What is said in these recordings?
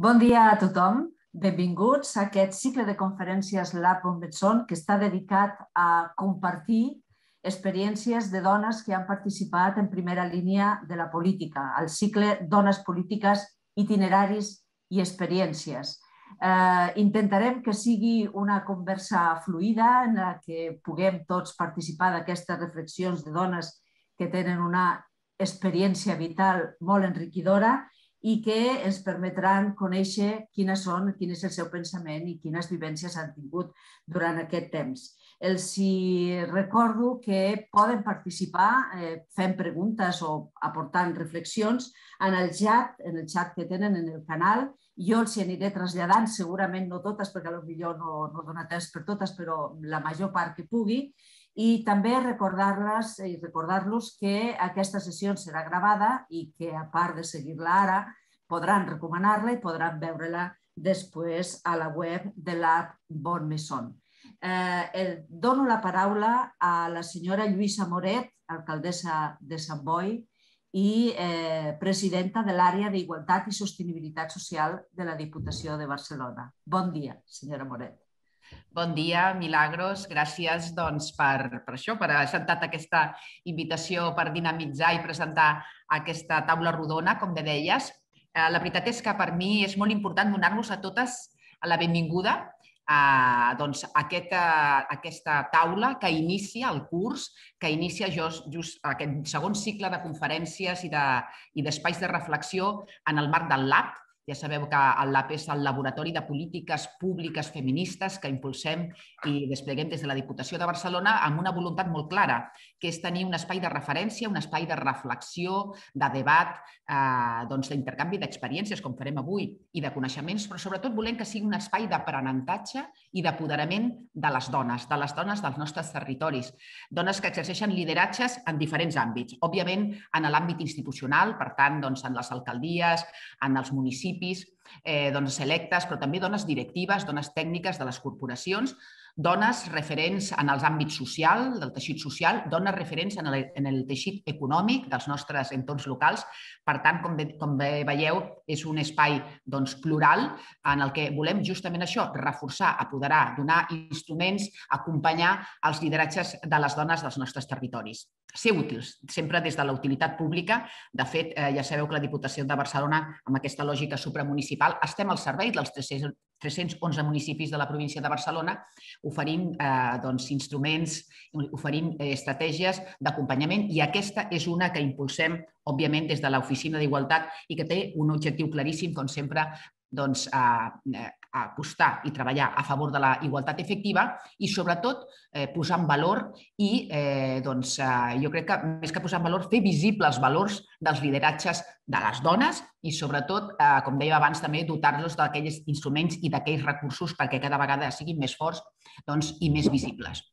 Bon dia a tothom. Benvinguts a aquest cicle de conferències Lab on Betson que està dedicat a compartir experiències de dones que han participat en primera línia de la política, al cicle Dones polítiques, itineraris i experiències. Eh, intentarem que sigui una conversa fluida en la que puguem tots participar d'aquestes reflexions de dones que tenen una experiència vital molt enriquidora i que ens permetran conèixer quines són, quin és el seu pensament i quines vivències han tingut durant aquest temps. Els recordo que poden participar eh, fent preguntes o aportant reflexions en el xat, en el xat que tenen en el canal. Jo els hi aniré traslladant, segurament no totes, perquè potser no, no dona temps per totes, però la major part que pugui i també recordar-les i recordar-los que aquesta sessió serà gravada i que, a part de seguir-la ara, podran recomanar-la i podran veure-la després a la web de l'app Bon Messon. Eh, dono la paraula a la senyora Lluïsa Moret, alcaldessa de Sant Boi i eh, presidenta de l'àrea d'Igualtat i Sostenibilitat Social de la Diputació de Barcelona. Bon dia, senyora Moret. Bon dia, Milagros. Gràcies doncs, per, per això, per haver acceptat aquesta invitació per dinamitzar i presentar aquesta taula rodona, com bé deies. Eh, la veritat és que per mi és molt important donar-nos a totes la benvinguda a, doncs, a aquesta, a aquesta taula que inicia el curs, que inicia just, just aquest segon cicle de conferències i d'espais de, i de reflexió en el marc del LAB, ja sabeu que el LAP és el Laboratori de Polítiques Públiques Feministes que impulsem i despleguem des de la Diputació de Barcelona amb una voluntat molt clara, que és tenir un espai de referència, un espai de reflexió, de debat, eh, doncs d'intercanvi d'experiències, com farem avui, i de coneixements, però sobretot volem que sigui un espai d'aprenentatge i d'apoderament de les dones, de les dones dels nostres territoris, dones que exerceixen lideratges en diferents àmbits. Òbviament, en l'àmbit institucional, per tant, doncs, en les alcaldies, en els municipis, municipis eh, dones electes, però també dones directives, dones tècniques de les corporacions, dones referents en els àmbits social, del teixit social, dones referents en el, en el teixit econòmic dels nostres entorns locals. Per tant, com bé, com bé veieu, és un espai doncs, plural en el que volem justament això, reforçar, apoderar, donar instruments, acompanyar els lideratges de les dones dels nostres territoris ser útils, sempre des de la utilitat pública. De fet, eh, ja sabeu que la Diputació de Barcelona, amb aquesta lògica supramunicipal, estem al servei dels 311 municipis de la província de Barcelona, oferim eh, doncs, instruments, oferim eh, estratègies d'acompanyament i aquesta és una que impulsem, òbviament, des de l'Oficina d'Igualtat i que té un objectiu claríssim, com sempre, doncs, a apostar i treballar a favor de la igualtat efectiva i, sobretot, eh, posar en valor i, eh, doncs, eh, jo crec que, més que posar en valor, fer visibles els valors dels lideratges de les dones i, sobretot, eh, com deia abans, també dotar-los d'aquells instruments i d'aquells recursos perquè cada vegada siguin més forts doncs, i més visibles.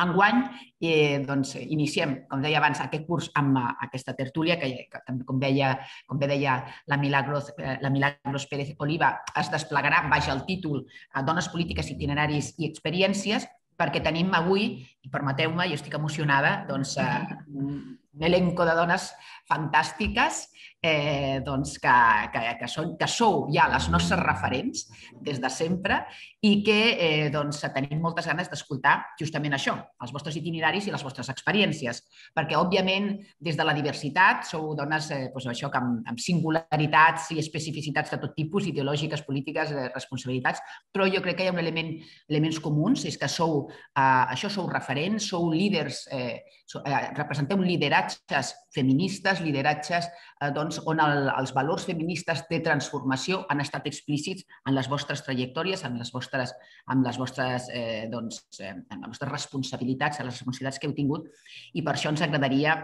Enguany, eh, doncs, iniciem, com deia abans, aquest curs amb uh, aquesta tertúlia, que, també, com, deia, com bé deia la Milagros, eh, la Milagros Pérez Oliva, es desplegarà baix el títol eh, Dones polítiques, itineraris i experiències, perquè tenim avui, i permeteu-me, jo estic emocionada, doncs, eh, un elenco de dones fantàstiques eh, doncs que, que, que, són, que sou ja les nostres referents des de sempre i que eh, doncs, tenim moltes ganes d'escoltar justament això, els vostres itineraris i les vostres experiències, perquè, òbviament, des de la diversitat sou dones eh, doncs, això, que amb, amb singularitats i especificitats de tot tipus, ideològiques, polítiques, eh, responsabilitats, però jo crec que hi ha un element, elements comuns, és que sou, eh, això sou referents, sou líders, eh, eh, representeu lideratges feministes, lideratges eh, doncs, on el, els valors feministes de transformació han estat explícits en les vostres trajectòries, en les vostres, amb les vostres, eh, doncs, eh, en les vostres responsabilitats, en les responsabilitats que heu tingut, i per això ens agradaria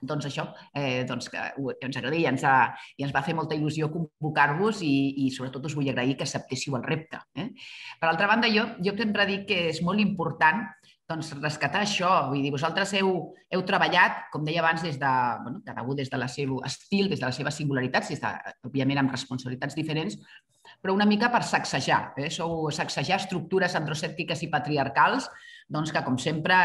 doncs això, eh, doncs que ens agradaria i ens, ha, i ens va fer molta il·lusió convocar-vos i, i sobretot us vull agrair que acceptéssiu el repte. Eh? Per altra banda, jo, jo sempre dic que és molt important doncs, rescatar això. Vull dir, vosaltres heu, heu treballat, com deia abans, des de, bueno, cada un des del seu estil, des de les seves singularitats, des de, òbviament amb responsabilitats diferents, però una mica per sacsejar. Eh? Sou sacsejar estructures androcèntriques i patriarcals doncs, que, com sempre,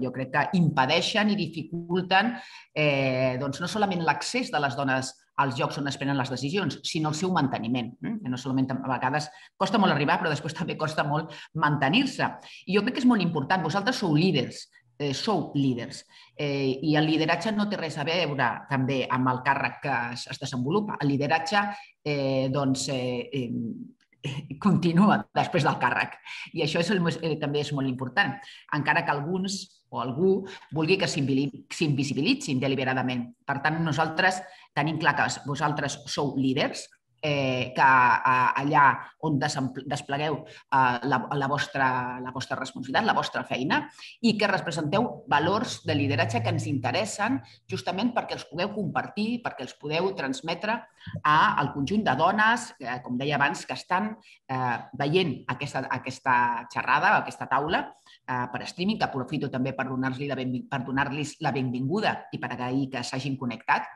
jo crec que impedeixen i dificulten eh, doncs, no solament l'accés de les dones als llocs on es prenen les decisions, sinó el seu manteniment. Eh? No solament a vegades costa molt arribar, però després també costa molt mantenir-se. I jo crec que és molt important. Vosaltres sou líders, eh, sou líders. Eh, I el lideratge no té res a veure també amb el càrrec que es, es desenvolupa. El lideratge eh, doncs, eh, eh, continua després del càrrec. I això és el, eh, també és molt important. Encara que alguns o algú vulgui que s'invisibilitzin deliberadament. Per tant, nosaltres tenim clar que vosaltres sou líders, eh, que eh, allà on desplegueu eh, la, la, vostra, la vostra responsabilitat, la vostra feina, i que representeu valors de lideratge que ens interessen justament perquè els podeu compartir, perquè els podeu transmetre al conjunt de dones, eh, com deia abans, que estan eh, veient aquesta, aquesta xerrada, aquesta taula, eh, per streaming, que aprofito també per donar-los la, per donar la benvinguda i per agrair que s'hagin connectat.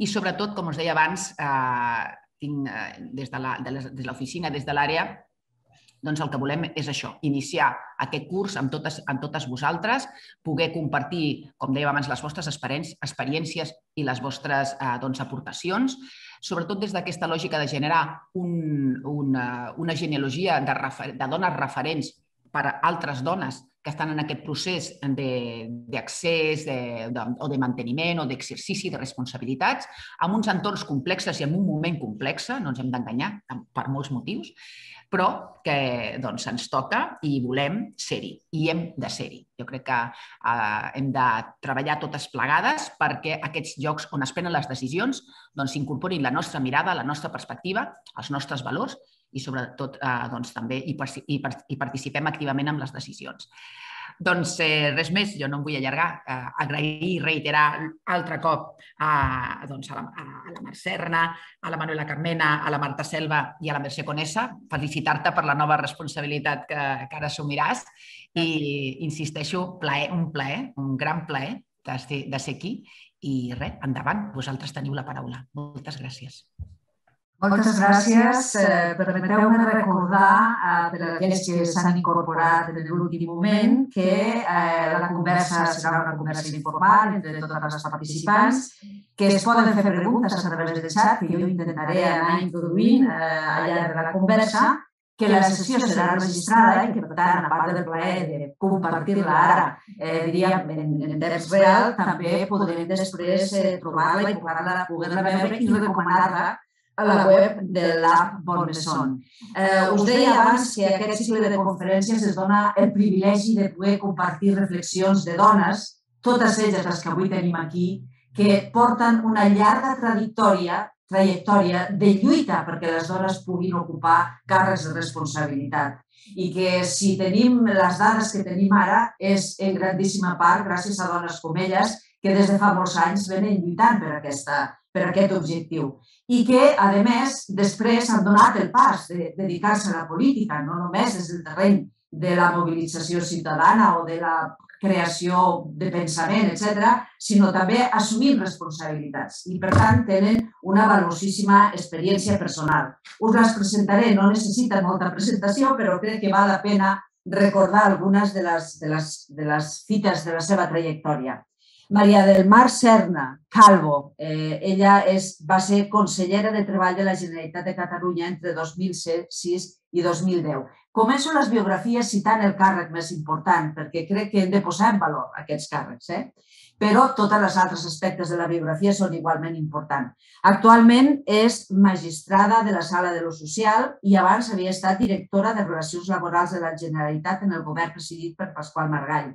I sobretot, com us deia abans, eh, tinc eh, des de l'oficina, des de l'àrea, doncs el que volem és això, iniciar aquest curs amb totes, amb totes vosaltres, poder compartir, com dèiem abans, les vostres experiències i les vostres eh, doncs, aportacions, sobretot des d'aquesta lògica de generar un, una, una genealogia de, refer, de dones referents per a altres dones que estan en aquest procés d'accés o de manteniment o d'exercici de responsabilitats, amb uns entorns complexes i en un moment complex, no ens hem d'enganyar per molts motius, però que doncs, ens toca i volem ser-hi i hem de ser-hi. Jo crec que eh, hem de treballar totes plegades perquè aquests llocs on es prenen les decisions doncs, incorporin la nostra mirada, la nostra perspectiva, els nostres valors i sobretot eh, doncs, també hi, hi, hi participem activament amb les decisions. Doncs eh, res més, jo no em vull allargar. Eh, agrair i reiterar altre cop a, doncs, a, la, a la Mercè Serna, a la Manuela Carmena, a la Marta Selva i a la Mercè Conesa, felicitar-te per la nova responsabilitat que, que ara assumiràs i insisteixo, plaer, un plaer, un gran plaer de ser, de ser aquí i res, endavant, vosaltres teniu la paraula. Moltes gràcies. Moltes gràcies. Eh, Permeteu-me recordar eh, per a aquells que s'han incorporat en l'últim moment que eh, la conversa serà una conversa informal entre totes les participants, que es poden fer preguntes a través del xat, que jo intentaré anar introduint eh, al llarg de la conversa, que la sessió serà registrada i que, per tant, a part del plaer de compartir-la ara, eh, diríem, en, temps real, també podrem després trobar-la i poder-la poder veure i recomanar-la a la web de l'app Bonmeson. Eh, us deia abans que aquest cicle de conferències es dona el privilegi de poder compartir reflexions de dones, totes elles les que avui tenim aquí, que porten una llarga trajectòria trajectòria de lluita perquè les dones puguin ocupar càrrecs de responsabilitat i que si tenim les dades que tenim ara és en grandíssima part gràcies a dones com elles que des de fa molts anys venen lluitant per, aquesta, per aquest objectiu i que, a més, després han donat el pas de dedicar-se a la política, no només des del terreny de la mobilització ciutadana o de la creació de pensament, etc., sinó també assumint responsabilitats. I, per tant, tenen una valuosíssima experiència personal. Us les presentaré, no necessiten molta presentació, però crec que val la pena recordar algunes de les, de les, de les fites de la seva trajectòria. Maria del Mar Serna, Calvo. Eh, ella és, va ser consellera de Treball de la Generalitat de Catalunya entre 2006 i 2010. Començo les biografies citant el càrrec més important, perquè crec que hem de posar en valor aquests càrrecs. Eh? Però totes les altres aspectes de la biografia són igualment importants. Actualment és magistrada de la Sala de lo Social i abans havia estat directora de Relacions Laborals de la Generalitat en el govern presidit per Pasqual Margall.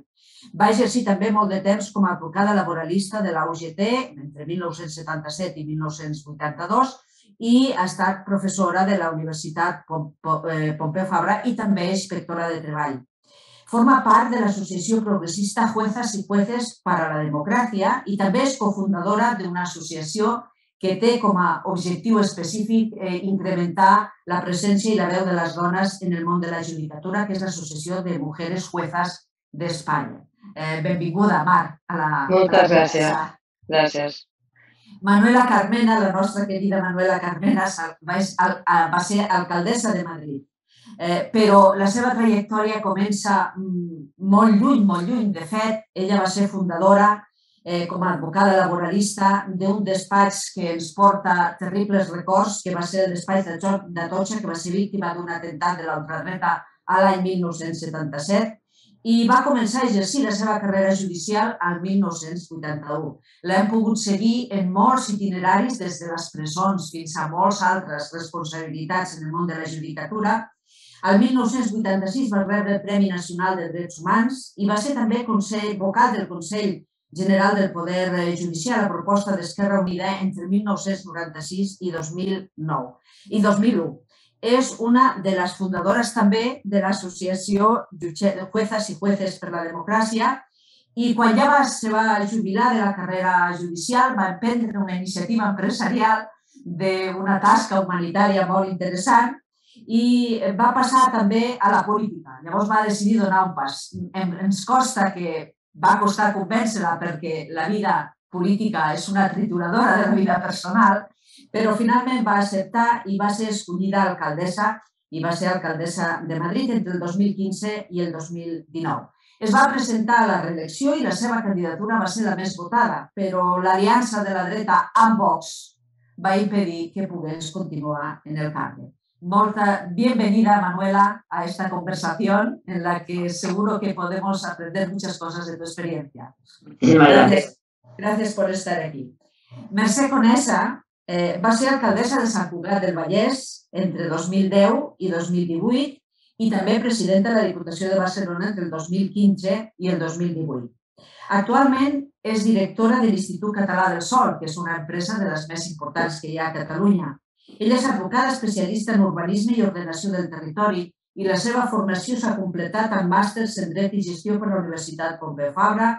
Va exercir també molt de temps com a advocada laboralista de la UGT entre 1977 i 1982 i ha estat professora de la Universitat eh, Pompeu Fabra i també inspectora de treball. Forma part de l'associació progressista Juezas y Jueces para la Democràcia i també és cofundadora d'una associació que té com a objectiu específic eh, incrementar la presència i la veu de les dones en el món de la judicatura, que és l'Associació de Mujeres Juezas d'Espanya. Eh, benvinguda, Mar. A la, Moltes a gràcies. Gràcies. Manuela Carmena, la nostra querida Manuela Carmena, va, va ser alcaldessa de Madrid. Eh, però la seva trajectòria comença mm, molt lluny, molt lluny. De fet, ella va ser fundadora eh, com a advocada laboralista d'un despatx que ens porta terribles records, que va ser el despatx d'Atocha, que va ser víctima d'un atemptat de l'ultradreta a l'any 1977 i va començar a exercir la seva carrera judicial al 1981. L'hem pogut seguir en molts itineraris des de les presons fins a molts altres responsabilitats en el món de la judicatura. Al 1986 va rebre el Premi Nacional de Drets Humans i va ser també consell, vocal del Consell General del Poder Judicial a proposta d'Esquerra Unida entre 1996 i 2009 i 2001. És una de les fundadores també de l'associació Juezas i Jueces per la Democràcia i quan ja va, se va jubilar de la carrera judicial va emprendre una iniciativa empresarial d'una tasca humanitària molt interessant i va passar també a la política. Llavors va decidir donar un pas. Ens costa que va costar convèncer-la perquè la vida política és una trituradora de la vida personal, però finalment va acceptar i va ser escollida alcaldessa i va ser alcaldessa de Madrid entre el 2015 i el 2019. Es va presentar a la reelecció i la seva candidatura va ser la més votada, però l'aliança de la dreta amb Vox va impedir que pogués continuar en el càrrec. Molta bienvenida, Manuela, a esta conversación en la que seguro que podemos aprender muchas cosas de tu experiencia. Gracias, gracias por estar aquí. Mercè Conesa eh, va ser alcaldessa de Sant Cugat del Vallès entre 2010 i 2018 i també presidenta de la Diputació de Barcelona entre el 2015 i el 2018. Actualment és directora de l'Institut Català del Sol, que és una empresa de les més importants que hi ha a Catalunya ella és advocada especialista en urbanisme i ordenació del territori i la seva formació s'ha completat amb màsters en dret i gestió per la Universitat Pompeu Fabra,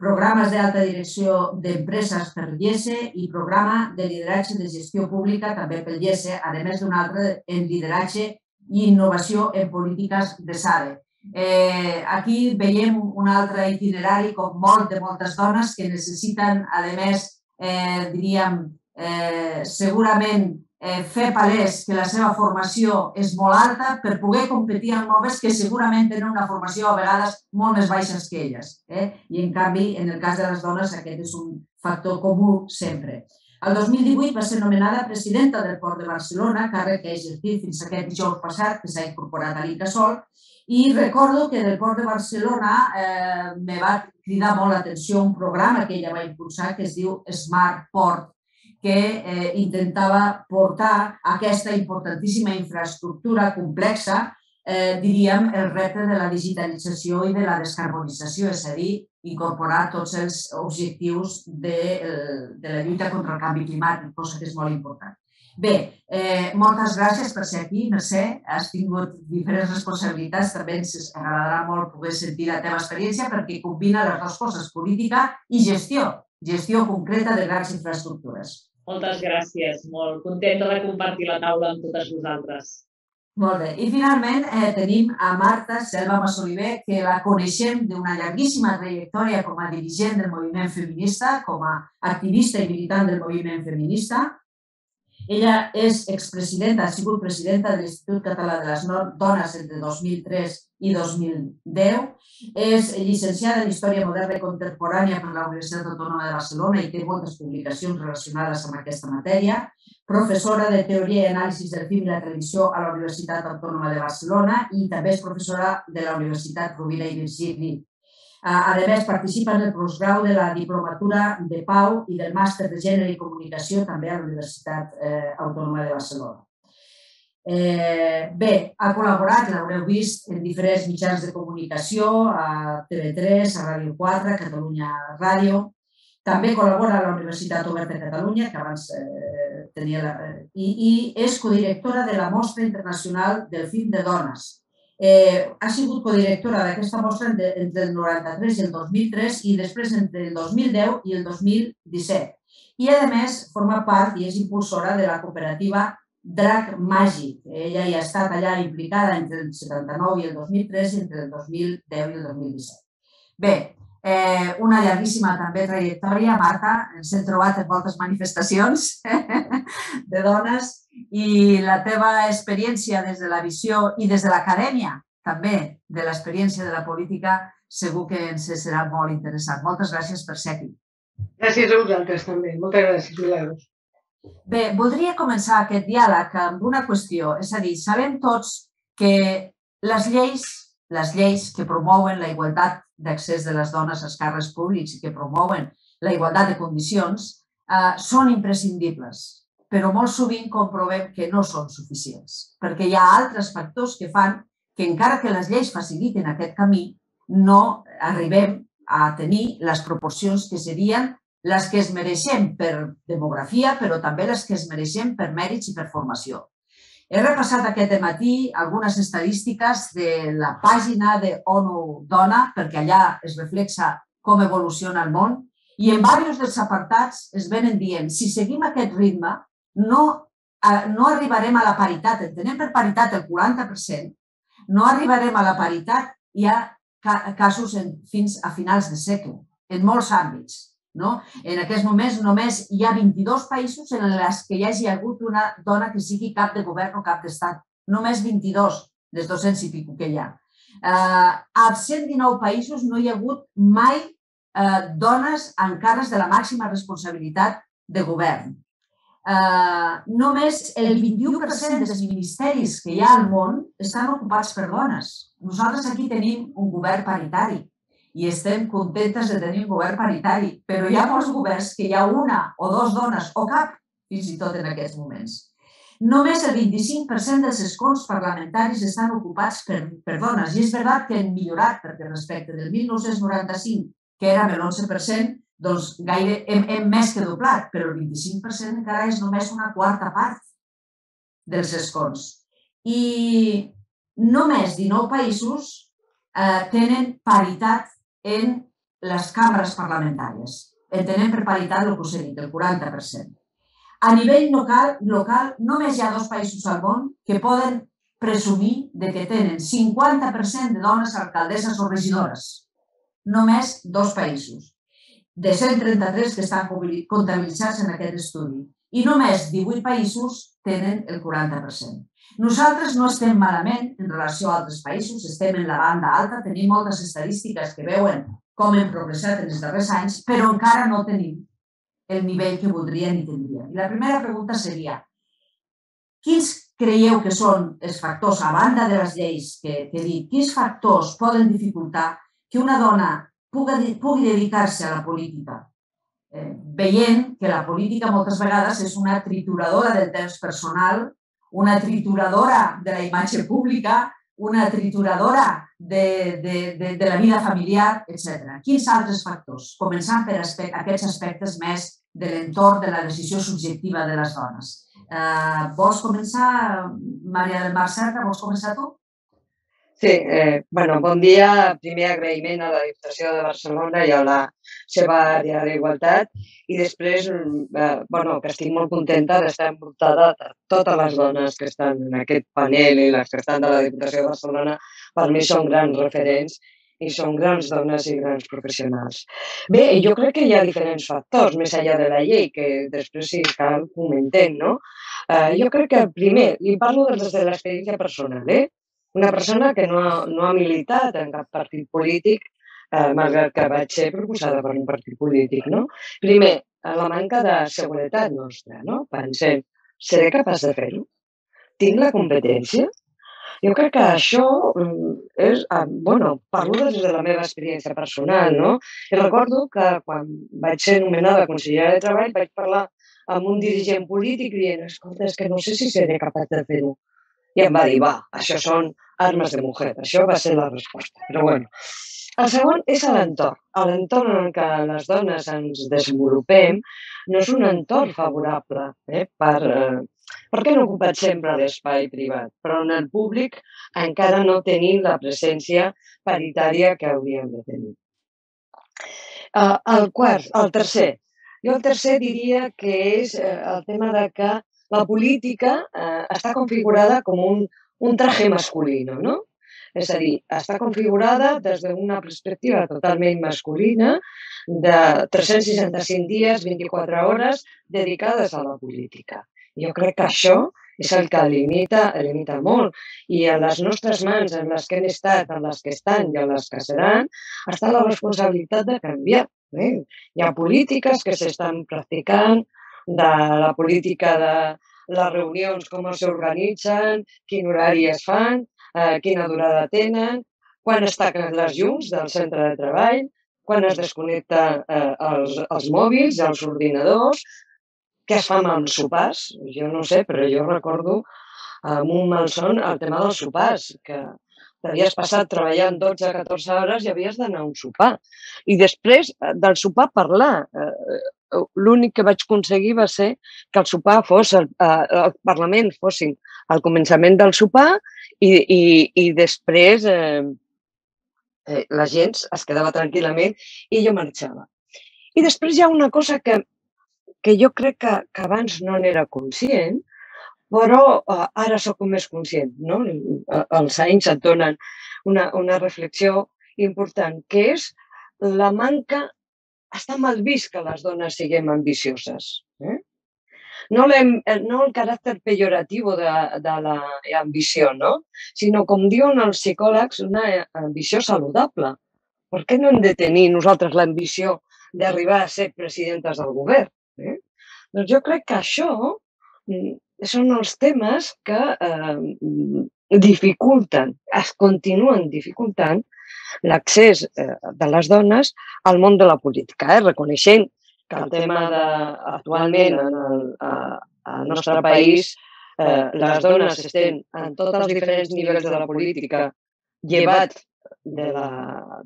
programes d'alta direcció d'empreses per l'IESE i programa de lideratge de gestió pública també pel IESE, a més d'un altre en lideratge i innovació en polítiques de SARE. Eh, aquí veiem un altre itinerari com molt de moltes dones que necessiten, a més, eh, diríem, eh, segurament eh, fer palès que la seva formació és molt alta per poder competir amb homes que segurament tenen una formació a vegades molt més baixes que elles. Eh? I en canvi, en el cas de les dones, aquest és un factor comú sempre. El 2018 va ser nomenada presidenta del Port de Barcelona, càrrec que ha exercit fins aquest dijous passat, que s'ha incorporat a l'Incasol, i recordo que del Port de Barcelona eh, me va cridar molt l'atenció un programa que ella va impulsar que es diu Smart Port que eh, intentava portar aquesta importantíssima infraestructura complexa, eh, diríem, el repte de la digitalització i de la descarbonització, és a dir, incorporar tots els objectius de, de la lluita contra el canvi climàtic, cosa que és molt important. Bé, eh, moltes gràcies per ser aquí, Mercè. Has tingut diferents responsabilitats. També ens agradarà molt poder sentir la teva experiència perquè combina les dues coses, política i gestió, gestió concreta de grans infraestructures. Moltes gràcies, molt contenta de compartir la taula amb totes vosaltres. Molt bé. I finalment eh, tenim a Marta Selva Masoliver, que la coneixem d'una llarguíssima trajectòria com a dirigent del moviment feminista, com a activista i militant del moviment feminista, ella és expresidenta, ha sigut presidenta de l'Institut Català de les Dones entre 2003 i 2010. És llicenciada en Història Moderna i Contemporània per la Universitat Autònoma de Barcelona i té moltes publicacions relacionades amb aquesta matèria. Professora de Teoria i Anàlisis del Film i la Televisió a la Universitat Autònoma de Barcelona i també és professora de la Universitat Rovira i Virgili a més, participa en el postgrau de la Diplomatura de Pau i del Màster de Gènere i Comunicació també a la Universitat eh, Autònoma de Barcelona. Eh, bé, ha col·laborat, l'haureu vist, en diferents mitjans de comunicació, a TV3, a Ràdio 4, a Catalunya Ràdio. També col·labora a la Universitat Oberta de Catalunya, que abans eh, tenia la, eh, i, i és codirectora de la Mostra Internacional del Film de Dones, Eh, ha sigut codirectora d'aquesta mostra entre, entre el 93 i el 2003 i després entre el 2010 i el 2017. I, a més, forma part i és impulsora de la cooperativa Drac Màgic. Ella hi ha estat allà implicada entre el 79 i el 2003 i entre el 2010 i el 2017. Bé, eh, una llarguíssima també trajectòria, Marta, ens hem trobat en moltes manifestacions de dones i la teva experiència des de la visió i des de l'acadèmia també de l'experiència de la política segur que ens serà molt interessant. Moltes gràcies per ser aquí. Gràcies a vosaltres també. Moltes gràcies, Milagros. Bé, voldria començar aquest diàleg amb una qüestió. És a dir, sabem tots que les lleis, les lleis que promouen la igualtat d'accés de les dones als càrrecs públics i que promouen la igualtat de condicions eh, són imprescindibles, però molt sovint comprovem que no són suficients, perquè hi ha altres factors que fan que encara que les lleis faciliten aquest camí, no arribem a tenir les proporcions que serien les que es mereixem per demografia, però també les que es mereixem per mèrits i per formació. He repassat aquest matí algunes estadístiques de la pàgina de ONU Dona, perquè allà es reflexa com evoluciona el món, i en diversos dels apartats es venen dient si seguim aquest ritme no, no arribarem a la paritat, entenem per paritat el 40%, no arribarem a la paritat, hi ha casos en, fins a finals de segle, en molts àmbits. No? En aquests moments només hi ha 22 països en els que hi hagi hagut una dona que sigui cap de govern o cap d'estat. Només 22 dels 200 i pico que hi ha. Uh, a 119 països no hi ha hagut mai uh, dones en càrrecs de la màxima responsabilitat de govern eh, només el 21% dels ministeris que hi ha al món estan ocupats per dones. Nosaltres aquí tenim un govern paritari i estem contentes de tenir un govern paritari, però hi ha molts governs que hi ha una o dos dones o cap, fins i tot en aquests moments. Només el 25% dels escons parlamentaris estan ocupats per, per dones. I és veritat que hem millorat, perquè respecte del 1995, que era el 11%, doncs gaire hem, hem més que doblat, però el 25% encara és només una quarta part dels escons. I només 19 països eh, tenen paritat en les càmeres parlamentàries. Entenem per paritat el que us he dit, el 40%. A nivell local, local només hi ha dos països al món que poden presumir de que tenen 50% de dones alcaldesses o regidores. Només dos països de 133 que estan comptabilitzats en aquest estudi i només 18 països tenen el 40%. Nosaltres no estem malament en relació a altres països, estem en la banda alta, tenim moltes estadístiques que veuen com hem progressat en els darrers anys, però encara no tenim el nivell que voldríem i tindríem. I la primera pregunta seria, quins creieu que són els factors, a banda de les lleis que, que he dit, quins factors poden dificultar que una dona pugui, dedicar-se a la política, eh, veient que la política moltes vegades és una trituradora del temps personal, una trituradora de la imatge pública, una trituradora de, de, de, de la vida familiar, etc. Quins altres factors? Començant per aspect, aquests aspectes més de l'entorn de la decisió subjectiva de les dones. Eh, vols començar, Maria del Mar Cerda, vols començar tu? Sí, eh, bueno, bon dia. Primer agraïment a la Diputació de Barcelona i a la seva àrea d'igualtat i després, eh, bueno, que estic molt contenta d'estar envoltada de totes les dones que estan en aquest panel i les que estan de la Diputació de Barcelona. Per mi són grans referents i són grans dones i grans professionals. Bé, jo crec que hi ha diferents factors més enllà de la llei, que després si cal comentem, no? Eh, jo crec que primer, li parlo des de l'experiència personal, eh? Una persona que no ha, no ha militat en cap partit polític, eh, malgrat que vaig ser proposada per un partit polític. No? Primer, la manca de seguretat nostra. No? Pensem, seré capaç de fer-ho? Tinc la competència? Jo crec que això mm, és, ah, bueno, parlo des de la meva experiència personal, no? I recordo que quan vaig ser nomenada consellera de Treball vaig parlar amb un dirigent polític dient, escolta, és que no sé si seré capaç de fer-ho. I em va dir, va, això són armes de mujer. Això va ser la resposta. Però bueno. El segon és l'entorn. L'entorn en què les dones ens desenvolupem no és un entorn favorable eh, per, eh, perquè no ocupat sempre l'espai privat, però en el públic encara no tenim la presència paritària que hauríem de tenir. Uh, el quart, el tercer. Jo el tercer diria que és uh, el tema de que la política uh, està configurada com un un traje masculino, ¿no? És a dir, està configurada des d'una perspectiva totalment masculina de 365 dies, 24 hores dedicades a la política. Jo crec que això és el que limita, limita molt. I a les nostres mans, en les que han estat, en les que estan i en les que seran, està la responsabilitat de canviar. Eh? Hi ha polítiques que s'estan practicant, de la política de les reunions, com s'organitzen, quin horari es fan, eh, quina durada tenen, quan es taquen les llums del centre de treball, quan es desconnecta eh, els, els mòbils, els ordinadors, què es fa amb sopars? Jo no sé, però jo recordo amb un malson el tema dels sopars, que t'havies passat treballant 12-14 hores i havies d'anar a un sopar. I després eh, del sopar parlar. L'únic que vaig aconseguir va ser que el sopar fos, el, eh, el Parlament fossin al començament del sopar i, i, i després eh, eh, la gent es quedava tranquil·lament i jo marxava. I després hi ha una cosa que, que jo crec que, que abans no n'era conscient, però eh, ara sóc més conscient. No? Els anys et donen una, una reflexió important, que és la manca està mal vist que les dones siguem ambicioses. Eh? No, eh, no el caràcter pejoratiu de, de l'ambició, no? sinó, com diuen els psicòlegs, una ambició saludable. Per què no hem de tenir nosaltres l'ambició d'arribar a ser presidentes del govern? Eh? Doncs jo crec que això mm, són els temes que eh, dificulten, es continuen dificultant l'accés eh, de les dones al món de la política, eh? reconeixent que el tema de, actualment en el, a, al nostre país eh, les dones estan en tots els diferents nivells de la política llevat de la,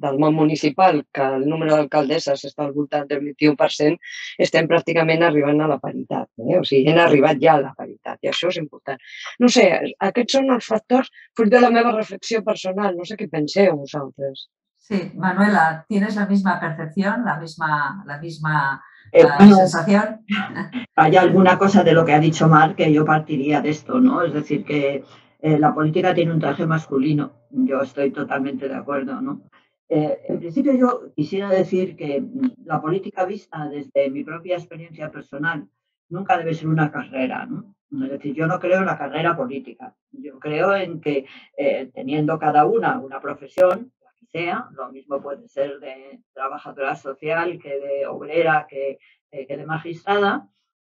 del món municipal, que el número d'alcaldesses està al voltant del 21%, estem pràcticament arribant a la paritat. Eh? O sigui, hem arribat ja a la paritat i això és important. No sé, aquests són els factors fruit de la meva reflexió personal. No sé què penseu vosaltres. Sí, Manuela, ¿tienes la misma percepción, la misma, la misma eh, uh, sensación? Hay alguna cosa de lo que ha dicho Mar que yo partiría de esto, ¿no? Es decir, que eh, la política tiene un traje masculino. Yo estoy totalmente de acuerdo, ¿no? Eh, en principio yo quisiera decir que la política vista desde mi propia experiencia personal nunca debe ser una carrera, ¿no? Es decir, yo no creo en la carrera política. Yo creo en que eh, teniendo cada una una profesión, lo mismo puede ser de trabajadora social que de obrera, que, que de magistrada,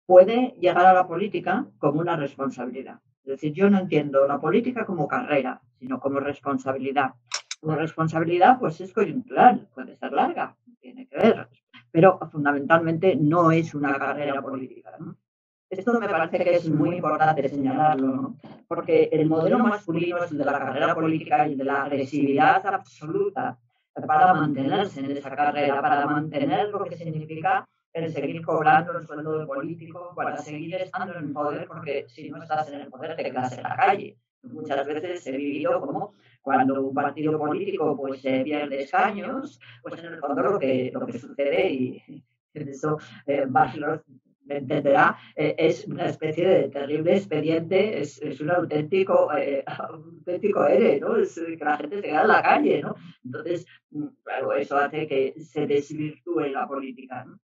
puede llegar a la política como una responsabilidad. Es decir, yo no entiendo la política como carrera, sino como responsabilidad. Como responsabilidad, pues es coyuntural, puede ser larga, tiene que ver, pero fundamentalmente no es una carrera política. Esto me parece que es muy importante señalarlo, porque el modelo masculino es el de la carrera política y el de la agresividad absoluta para mantenerse en esa carrera, para mantener lo que significa el seguir cobrando el sueldo de político para seguir estando en el poder, porque si no estás en el poder te quedas en la calle. Muchas veces he vivido como cuando un partido político pues se pierde escaños, pues en el fondo lo que, lo que sucede, y eso eh, me entenderá, eh, es una especie de terrible expediente, es, es un auténtico, eh, auténtico ere, ¿no? Es que la gente se queda en la calle, ¿no? Entonces, mm, claro, eso hace que se desvirtúe la política, ¿no?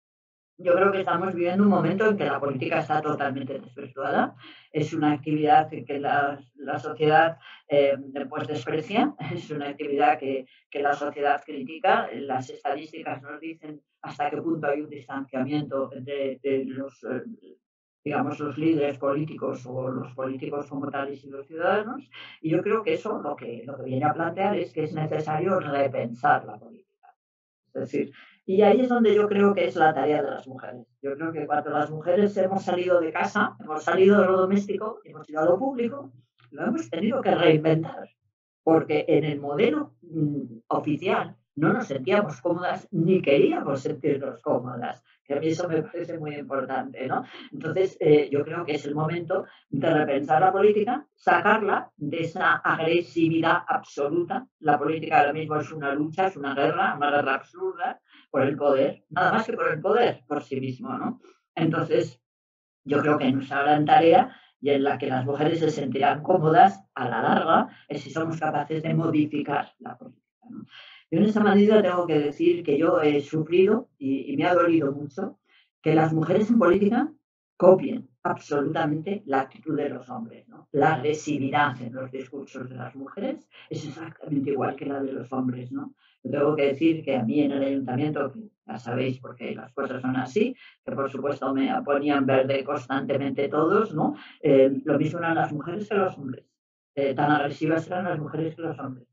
Yo creo que estamos viviendo un momento en que la política está totalmente desvirtuada. Es una actividad que la, la sociedad eh, pues desprecia, es una actividad que, que, la sociedad critica. Las estadísticas nos dicen hasta qué punto hay un distanciamiento entre, los, eh, digamos, los líderes políticos o los políticos como tales y los ciudadanos. Y yo creo que eso lo que, lo que viene a plantear es que es necesario repensar la política. Es decir, y ahí es donde yo creo que es la tarea de las mujeres. Yo creo que cuando las mujeres hemos salido de casa, hemos salido de lo doméstico, hemos ido a lo público, lo hemos tenido que reinventar. Porque en el modelo mm, oficial no nos sentíamos cómodas ni queríamos sentirnos cómodas, que a mí eso me parece muy importante, ¿no? Entonces, eh, yo creo que es el momento de repensar la política, sacarla de esa agresividad absoluta. La política ahora mismo es una lucha, es una guerra, una guerra absurda, por el poder, nada más que por el poder por sí mismo, ¿no? Entonces, yo creo que nuestra gran tarea y en la que las mujeres se sentirán cómodas a la larga es si somos capaces de modificar la política. Y en esa medida tengo que decir que yo he sufrido y, y me ha dolido mucho que las mujeres en política copien absolutamente la actitud de los hombres. ¿no? La agresividad en los discursos de las mujeres es exactamente igual que la de los hombres. ¿no? Tengo que decir que a mí en el ayuntamiento, que ya sabéis porque las cosas son así, que por supuesto me ponían verde constantemente todos, ¿no? Eh, lo mismo eran las mujeres que los hombres. Eh, tan agresivas eran las mujeres que los hombres.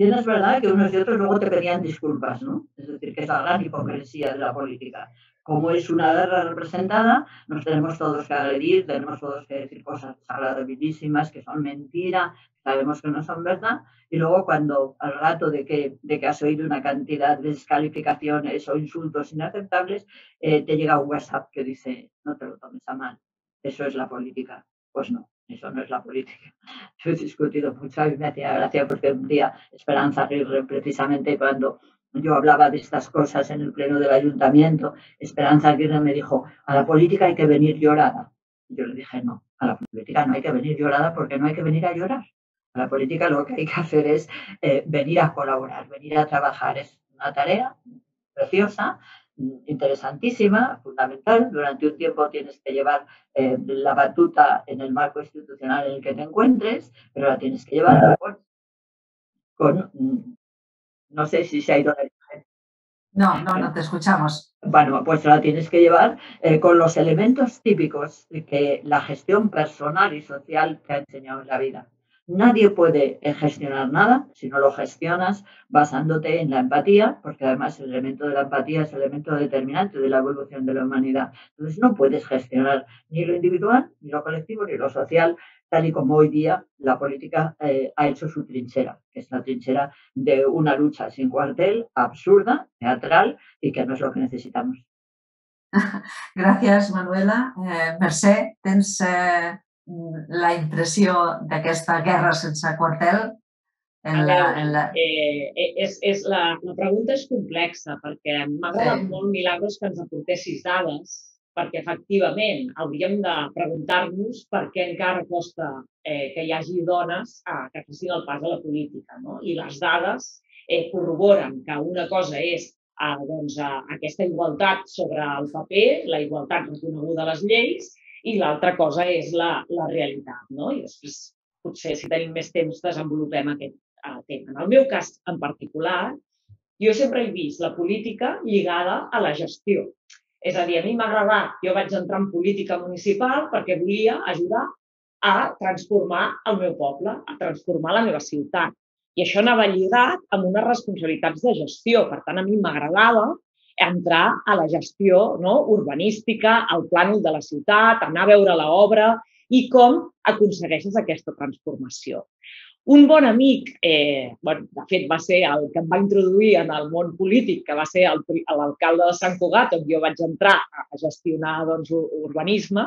Bien, es verdad que unos y otros luego te pedían disculpas, ¿no? Es decir, que es la gran hipocresía de la política como es una guerra representada, nos tenemos todos que agredir, tenemos todos que decir cosas desagradabilísimas que son mentira, sabemos que no son verdad, y luego cuando al rato de que, de que has oído una cantidad de descalificaciones o insultos inaceptables, eh, te llega un WhatsApp que dice, no te lo tomes a mal, eso es la política. Pues no, eso no es la política. Yo he discutido mucho y me hacía gracia porque un día Esperanza Aguirre, precisamente cuando yo hablaba de estas cosas en el pleno del ayuntamiento, Esperanza Aguirre me dijo, a la política hay que venir llorada. yo le dije, no, a la política no hay que venir llorada porque no hay que venir a llorar. A la política lo que hay que hacer es eh, venir a colaborar, venir a trabajar. Es una tarea preciosa, interesantísima, fundamental. Durante un tiempo tienes que llevar eh, la batuta en el marco institucional en el que te encuentres, pero la tienes que llevar con no sé si se ha ido No, no, no te escuchamos. Bueno, pues la tienes que llevar eh, con los elementos típicos que la gestión personal y social te ha enseñado en la vida. Nadie puede gestionar nada si no lo gestionas basándote en la empatía, porque además el elemento de la empatía es el elemento determinante de la evolución de la humanidad. Entonces no puedes gestionar ni lo individual, ni lo colectivo, ni lo social tal y como hoy día la política eh, ha hecho su trinchera, que es la trinchera de una lucha sin cuartel, absurda, teatral y que no es lo que necesitamos. Gràcies, Manuela. Eh, eh, la impressió d'aquesta guerra sense quartel? En la, en la... Eh, eh, és, és la, la pregunta és complexa perquè m'ha agradat sí. molt, Milagros, que ens aportessis dades perquè efectivament hauríem de preguntar-nos per què encara costa eh, que hi hagi dones eh, que facin el pas a la política. No? I les dades eh, corroboren que una cosa és eh, doncs, eh, aquesta igualtat sobre el paper, la igualtat reconeguda a les lleis, i l'altra cosa és la, la realitat. No? I després, potser, si tenim més temps, desenvolupem aquest eh, tema. En el meu cas en particular, jo sempre he vist la política lligada a la gestió. És a dir, a mi m'ha agradat, jo vaig entrar en política municipal perquè volia ajudar a transformar el meu poble, a transformar la meva ciutat. I això anava lligat amb unes responsabilitats de gestió. Per tant, a mi m'agradava entrar a la gestió no, urbanística, al plànol de la ciutat, anar a veure l'obra i com aconsegueixes aquesta transformació. Un bon amic, eh, bueno, de fet va ser el que em va introduir en el món polític, que va ser l'alcalde de Sant Cugat, on jo vaig entrar a gestionar doncs, urbanisme,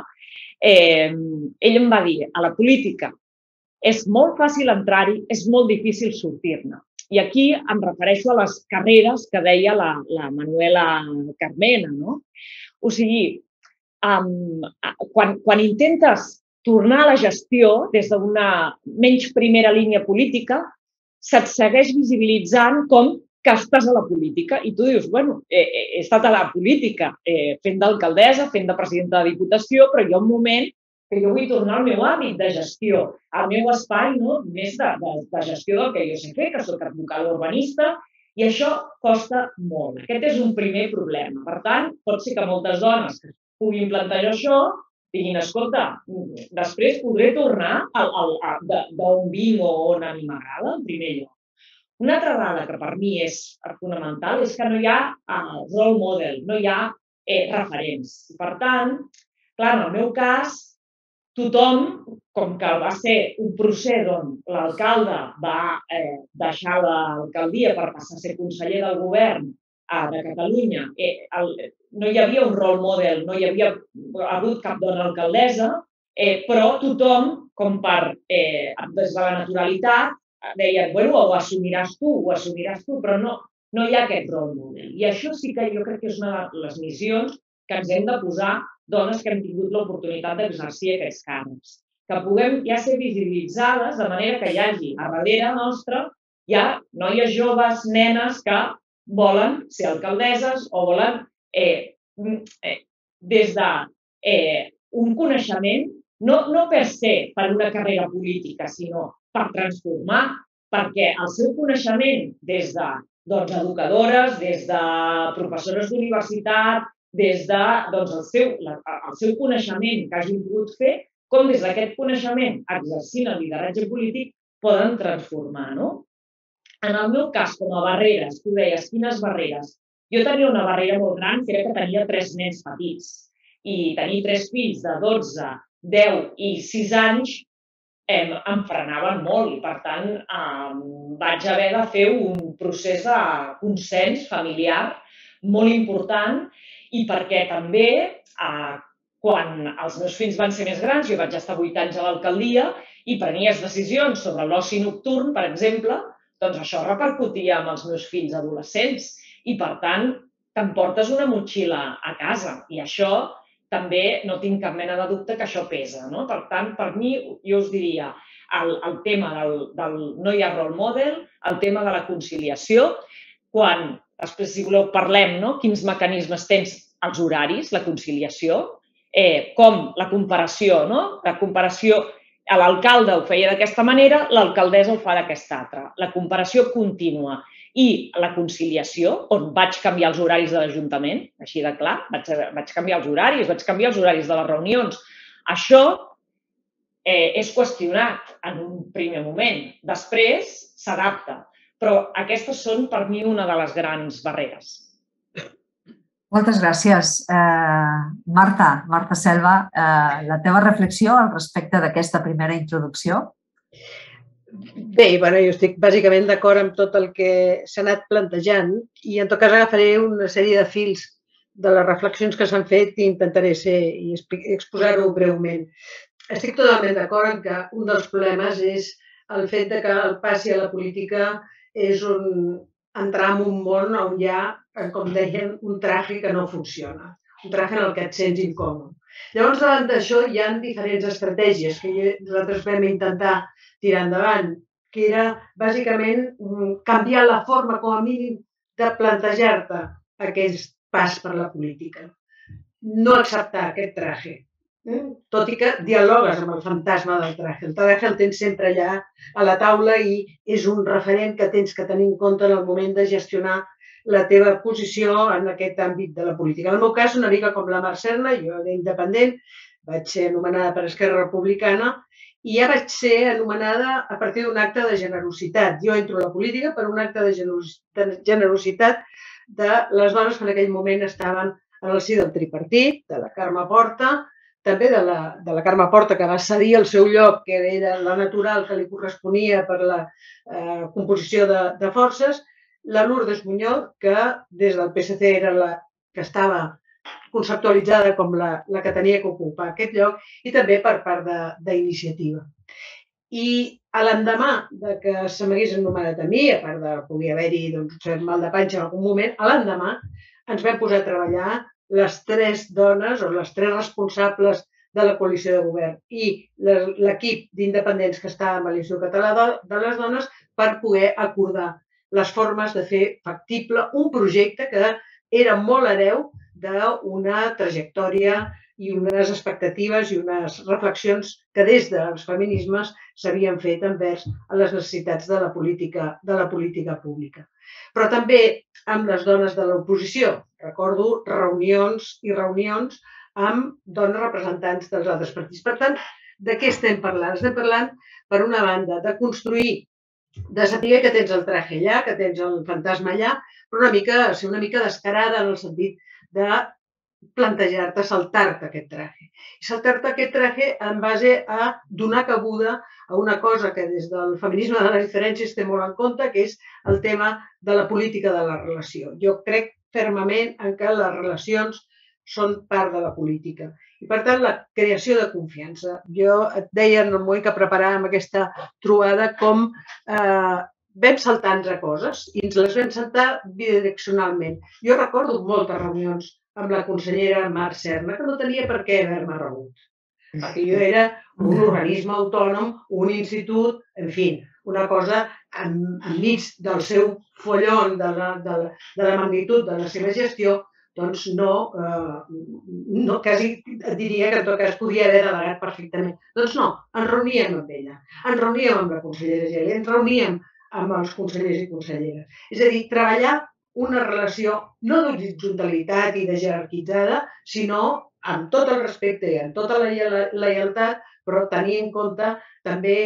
eh, ell em va dir, a la política és molt fàcil entrar-hi, és molt difícil sortir-ne. I aquí em refereixo a les carreres que deia la, la Manuela Carmena. No? O sigui, um, quan, quan intentes tornar a la gestió des d'una menys primera línia política, se't segueix visibilitzant com que estàs a la política i tu dius, bueno, he, he estat a la política eh, fent d'alcaldessa, fent de presidenta de Diputació, però hi ha un moment que jo vull tornar al meu hàbit de gestió, al meu espai no? més de, de, de gestió del que jo sé fer, que soc advocada urbanista, i això costa molt. Aquest és un primer problema. Per tant, pot ser que moltes dones que puguin plantejar això diguin, escolta, després podré tornar d'on vinc o on a mi m'agrada, en primer lloc. Una altra dada que per mi és fonamental és que no hi ha uh, role model, no hi ha eh, referents. Per tant, clar, en el meu cas, tothom, com que va ser un procés on l'alcalde va eh, deixar l'alcaldia per passar a ser conseller del govern de Catalunya, eh, el, no hi havia un role model, no hi havia hagut cap dona alcaldessa, eh, però tothom, com per, eh, des de la naturalitat, deia, bueno, ho assumiràs tu, ho assumiràs tu, però no, no hi ha aquest role model. I això sí que jo crec que és una de les missions que ens hem de posar dones que hem tingut l'oportunitat d'exercir aquests càrrecs. que puguem ja ser visibilitzades de manera que hi hagi a darrere nostre ja noies joves, nenes que volen ser alcaldesses o volen eh, eh, des de eh, un coneixement, no, no per ser per una carrera política, sinó per transformar, perquè el seu coneixement des de doncs, educadores, des de professores d'universitat, des de doncs, el, seu, la, el seu coneixement que hagin pogut fer, com des d'aquest coneixement, exercint el lideratge polític, poden transformar. No? En el meu cas, com a barreres, tu deies, quines barreres? Jo tenia una barrera molt gran, crec que tenia tres nens petits. I tenir tres fills de 12, 10 i 6 anys em, em frenaven molt i, per tant, em, vaig haver de fer un procés de consens familiar molt important i perquè també eh, quan els meus fills van ser més grans, jo vaig estar 8 anys a l'alcaldia i prenies decisions sobre l'oci nocturn, per exemple, doncs això repercutia amb els meus fills adolescents i, per tant, t'emportes una motxilla a casa i això també no tinc cap mena de dubte que això pesa. No? Per tant, per mi, jo us diria, el, el tema del, del no hi ha role model, el tema de la conciliació, quan després, si voleu, parlem no? quins mecanismes tens els horaris, la conciliació, eh, com la comparació, no? La comparació, l'alcalde ho feia d'aquesta manera, l'alcaldessa ho fa d'aquesta altra. La comparació contínua i la conciliació, on vaig canviar els horaris de l'Ajuntament, així de clar, vaig, vaig canviar els horaris, vaig canviar els horaris de les reunions. Això eh, és qüestionat en un primer moment. Després s'adapta. Però aquestes són, per mi, una de les grans barreres. Moltes gràcies. Eh, Marta, Marta Selva, eh, la teva reflexió al respecte d'aquesta primera introducció? Bé, bueno, jo estic bàsicament d'acord amb tot el que s'ha anat plantejant i en tot cas agafaré una sèrie de fils de les reflexions que s'han fet i intentaré ser i exposar-ho breument. Estic totalment d'acord en que un dels problemes és el fet de que el passi a la política és un, entrar en un món on hi ha, com deien, un traje que no funciona, un traje en el que et sents incòmode. Llavors, davant d'això, hi ha diferents estratègies que nosaltres vam intentar tirar endavant, que era bàsicament mm, canviar la forma, com a mínim, de plantejar-te aquest pas per la política. No acceptar aquest traje, eh? tot i que dialogues amb el fantasma del traje. El traje el tens sempre allà a la taula i és un referent que tens que tenir en compte en el moment de gestionar la teva posició en aquest àmbit de la política. En el meu cas, una mica com la Marcerna, jo era independent, vaig ser anomenada per Esquerra Republicana i ja vaig ser anomenada a partir d'un acte de generositat. Jo entro a la política per un acte de generositat de les dones que en aquell moment estaven en el si del tripartit, de la Carme Porta, també de la, de la Carme Porta, que va cedir el seu lloc, que era la natural que li corresponia per la eh, composició de, de forces, la Lourdes Muñoz, que des del PSC era la que estava conceptualitzada com la, la que tenia que ocupar aquest lloc i també per part d'iniciativa. I a l'endemà de que se m'hagués anomenat a mi, a part de poder haver-hi doncs, mal de panxa en algun moment, a l'endemà ens vam posar a treballar les tres dones o les tres responsables de la coalició de govern i l'equip d'independents que estàvem a l'Institut Català de les Dones per poder acordar les formes de fer factible un projecte que era molt hereu d'una trajectòria i unes expectatives i unes reflexions que des dels feminismes s'havien fet envers a les necessitats de la política, de la política pública. Però també amb les dones de l'oposició. Recordo reunions i reunions amb dones representants dels altres partits. Per tant, de què estem parlant? Estem parlant, per una banda, de construir de saber que tens el traje allà, que tens el fantasma allà, però una mica, ser una mica descarada en el sentit de plantejar-te saltar-te aquest traje. I saltar-te aquest traje en base a donar cabuda a una cosa que des del feminisme de les diferències té molt en compte, que és el tema de la política de la relació. Jo crec fermament en què les relacions són part de la política. I, per tant, la creació de confiança. Jo et deia en el moment que preparàvem aquesta trobada com eh, vam saltar-nos a coses i ens les vam saltar bidireccionalment. Jo recordo moltes reunions amb la consellera Mar Serna que no tenia per què haver-me rebut. perquè jo era un organisme autònom, un institut, en fi, una cosa enmig del seu follon, de la, de, la, de la magnitud de la seva gestió, doncs no, eh, no quasi et diria que en tot cas podia haver delegat perfectament. Doncs no, ens reuníem amb ella, ens reuníem amb la consellera Geli, ens reuníem amb els consellers i conselleres. És a dir, treballar una relació no d'horitzontalitat i de jerarquitzada, sinó amb tot el respecte i amb tota la lleialtat, però tenir en compte també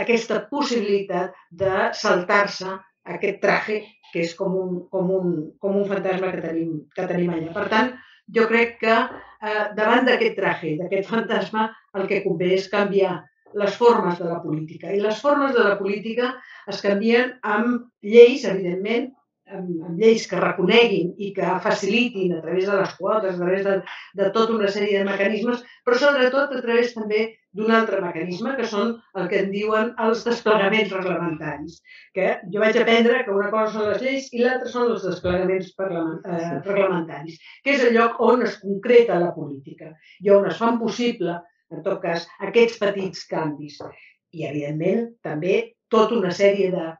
aquesta possibilitat de saltar-se aquest traje que és com un, com un, com un fantasma que tenim, que tenim allà. Per tant, jo crec que eh, davant d'aquest traje, d'aquest fantasma, el que convé és canviar les formes de la política. I les formes de la política es canvien amb lleis, evidentment, amb, amb lleis que reconeguin i que facilitin a través de les quotes, a través de, de tota una sèrie de mecanismes, però sobretot a través també d'un altre mecanisme, que són el que en diuen els desplegaments reglamentaris. Que jo vaig aprendre que una cosa són les lleis i l'altra són els desplegaments eh, reglamentaris, que és el lloc on es concreta la política i on es fan possible, en tot cas, aquests petits canvis. I, evidentment, també tota una sèrie de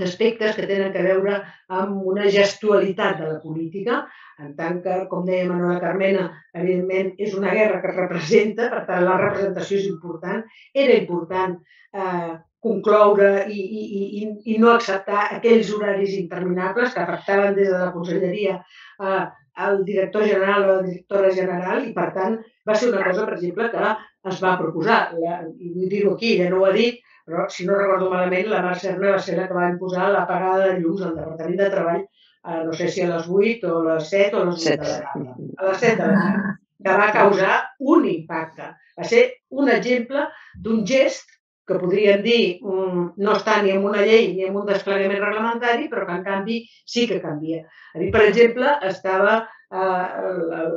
d'aspectes que tenen a veure amb una gestualitat de la política, en tant que, com deia Manuela Carmena, evidentment és una guerra que representa, per tant la representació és important, era important eh, concloure i, i, i, i no acceptar aquells horaris interminables que afectaven des de la conselleria eh, al director general o la directora general i, per tant, va ser una cosa, per exemple, que es va proposar. La, I vull dir-ho aquí, ja no ho ha dit, però si no recordo malament, la Mar Serna va ser la que va imposar la pagada de llums al Departament de Treball, a, no sé si a les 8 o a les 7 o a les 8 de la tarda. A les 7 de la tarda, que va causar un impacte. Va ser un exemple d'un gest que podríem dir um, no està ni en una llei ni en un desplegament reglamentari, però que en canvi sí que canvia. A mi, per exemple, estava eh,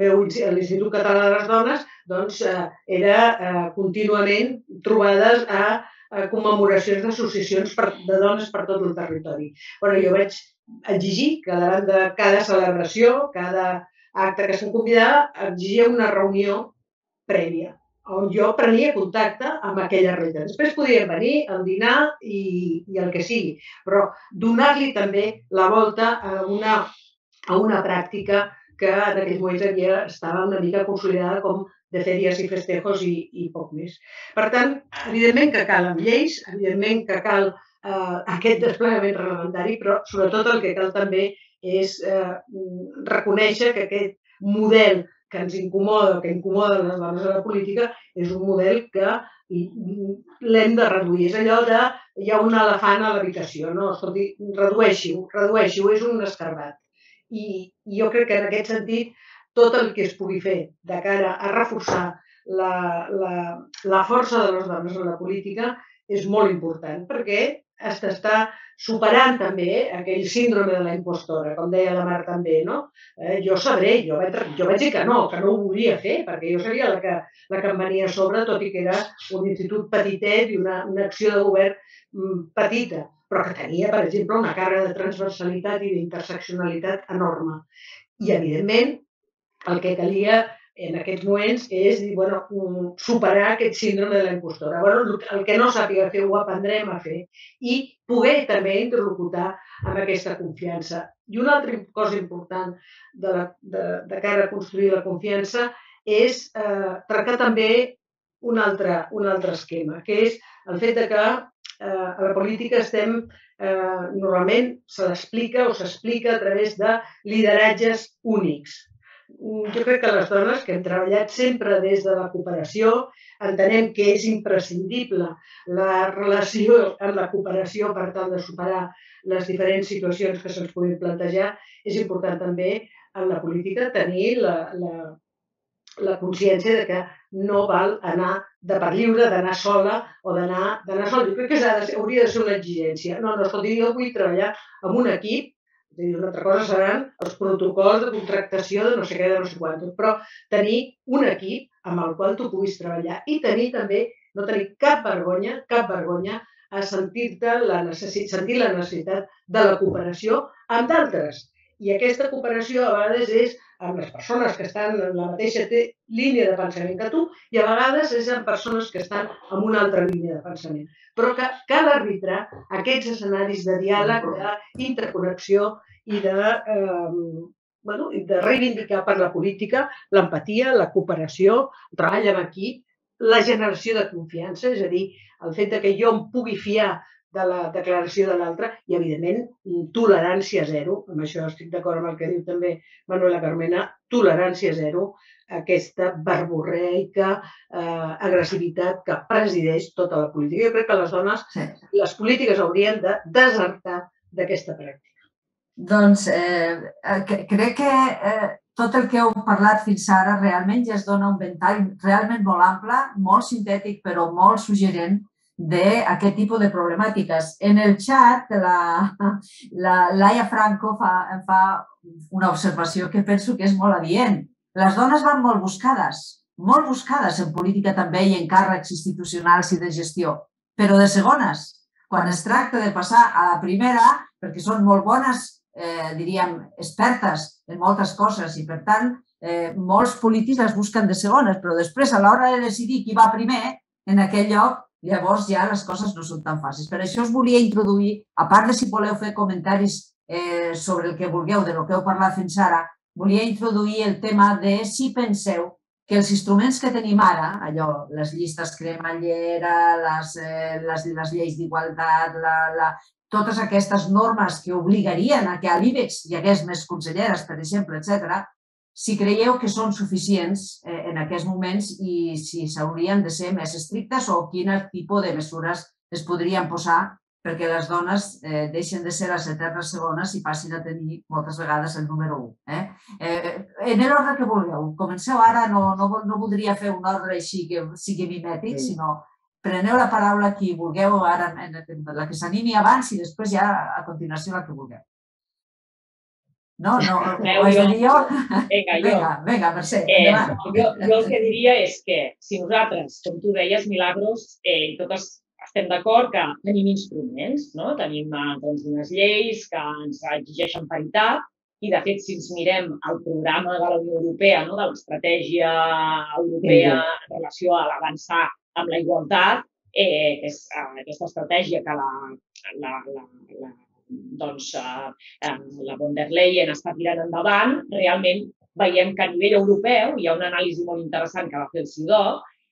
l'Institut Català de les Dones doncs, eh, era eh, contínuament trobades a eh, commemoracions d'associacions de dones per tot el territori. Bueno, jo vaig exigir que davant de cada celebració, cada acte que se'm convidava, exigia una reunió prèvia on jo prenia contacte amb aquella realitat. Després podien venir al dinar i, i el que sigui, però donar-li també la volta a una, a una pràctica que en aquells moments havia, estava una mica consolidada com de fèries i festejos i, i poc més. Per tant, evidentment que cal amb lleis, evidentment que cal eh, aquest desplegament reglamentari, però sobretot el que cal també és eh, reconèixer que aquest model que ens incomoda, que incomoda les dones de la política, és un model que l'hem de reduir. És allò de hi ha un elefant a l'habitació, no? Escolti, redueixi-ho, redueixi-ho, és un escarbat. I, I jo crec que en aquest sentit tot el que es pugui fer de cara a reforçar la, la, la força de les dones en la política és molt important perquè està superant també aquell síndrome de la impostora, com deia la Mar també, no? Eh, jo sabré, jo vaig, jo vaig dir que no, que no ho volia fer, perquè jo seria la que, la que em venia a sobre, tot i que era un institut petitet i una, una acció de govern mm, petita, però que tenia, per exemple, una càrrega de transversalitat i d'interseccionalitat enorme. I, evidentment, el que calia en aquests moments és dir, bueno, superar aquest síndrome de la impostora. Bueno, el que no sàpiga fer ho aprendrem a fer i poder també interlocutar amb aquesta confiança. I una altra cosa important de, la, de, de cara a construir la confiança és eh, tractar també un altre, un altre esquema, que és el fet de que eh, a la política estem, eh, normalment se l'explica o s'explica a través de lideratges únics jo crec que les dones que hem treballat sempre des de la cooperació entenem que és imprescindible la relació amb la cooperació per tal de superar les diferents situacions que se'ns puguin plantejar. És important també en la política tenir la, la, la consciència de que no val anar de per lliure, d'anar sola o d'anar sola. Jo crec que de ser, hauria de ser una exigència. No, no, escolti, jo vull treballar amb un equip dir, una altra cosa seran els protocols de contractació de no sé què, de no sé quantos, però tenir un equip amb el qual tu puguis treballar i tenir també, no tenir cap vergonya, cap vergonya a sentir-te la necessitat, sentir la necessitat de la cooperació amb d'altres. I aquesta cooperació a vegades és amb les persones que estan en la mateixa línia de pensament que tu i a vegades és amb persones que estan en una altra línia de pensament. Però que cal arbitrar aquests escenaris de diàleg, d'interconnexió i de, eh, bueno, de reivindicar per la política l'empatia, la cooperació, el treball amb equip, la generació de confiança, és a dir, el fet de que jo em pugui fiar de la declaració de l'altre i, evidentment, tolerància zero. Amb això estic d'acord amb el que diu també Manuela Carmena, tolerància zero, aquesta verborreica eh, agressivitat que presideix tota la política. Jo crec que les dones, les polítiques haurien de desertar d'aquesta pràctica. Doncs eh, crec que eh, tot el que heu parlat fins ara realment ja es dona un ventall realment molt ample, molt sintètic, però molt suggerent d'aquest tipus de problemàtiques. En el xat, la, la Laia Franco fa, fa una observació que penso que és molt adient. Les dones van molt buscades, molt buscades en política també i en càrrecs institucionals i de gestió, però de segones. Quan es tracta de passar a la primera, perquè són molt bones, eh, diríem, expertes en moltes coses i, per tant, eh, molts polítics les busquen de segones, però després, a l'hora de decidir qui va primer, en aquell lloc llavors ja les coses no són tan fàcils. Per això us volia introduir, a part de si voleu fer comentaris eh, sobre el que vulgueu, de lo que heu parlat fins ara, volia introduir el tema de si penseu que els instruments que tenim ara, allò, les llistes cremallera, les, eh, les, les lleis d'igualtat, la, la, totes aquestes normes que obligarien a que a l'IBEX hi hagués més conselleres, per exemple, etc, si creieu que són suficients eh, en aquests moments i si s'haurien de ser més estrictes o quin tipus de mesures es podrien posar perquè les dones eh, deixen de ser les eternes segones i passin a tenir moltes vegades el número 1. Eh? Eh, en l'ordre que vulgueu. Comenceu ara, no, no, no voldria fer un ordre així que sigui mimètic, sí. sinó preneu la paraula qui vulgueu ara, la que s'animi abans i després ja a continuació la que vulgueu. No, no, ho dir jo? Vinga, jo. Vinga, vinga Mercè, eh, jo, jo el que diria és que si nosaltres, com tu deies, Milagros, eh, totes estem d'acord que tenim instruments, no? tenim eh, doncs, unes lleis que ens exigeixen paritat i, de fet, si ens mirem el programa de la Unió Europea, no? de l'estratègia europea en relació a l'avançar amb la igualtat, eh, que és eh, aquesta estratègia que la, la, la, la doncs, eh, la von der Leyen està tirant endavant, realment veiem que a nivell europeu, hi ha una anàlisi molt interessant que va fer el CIDO,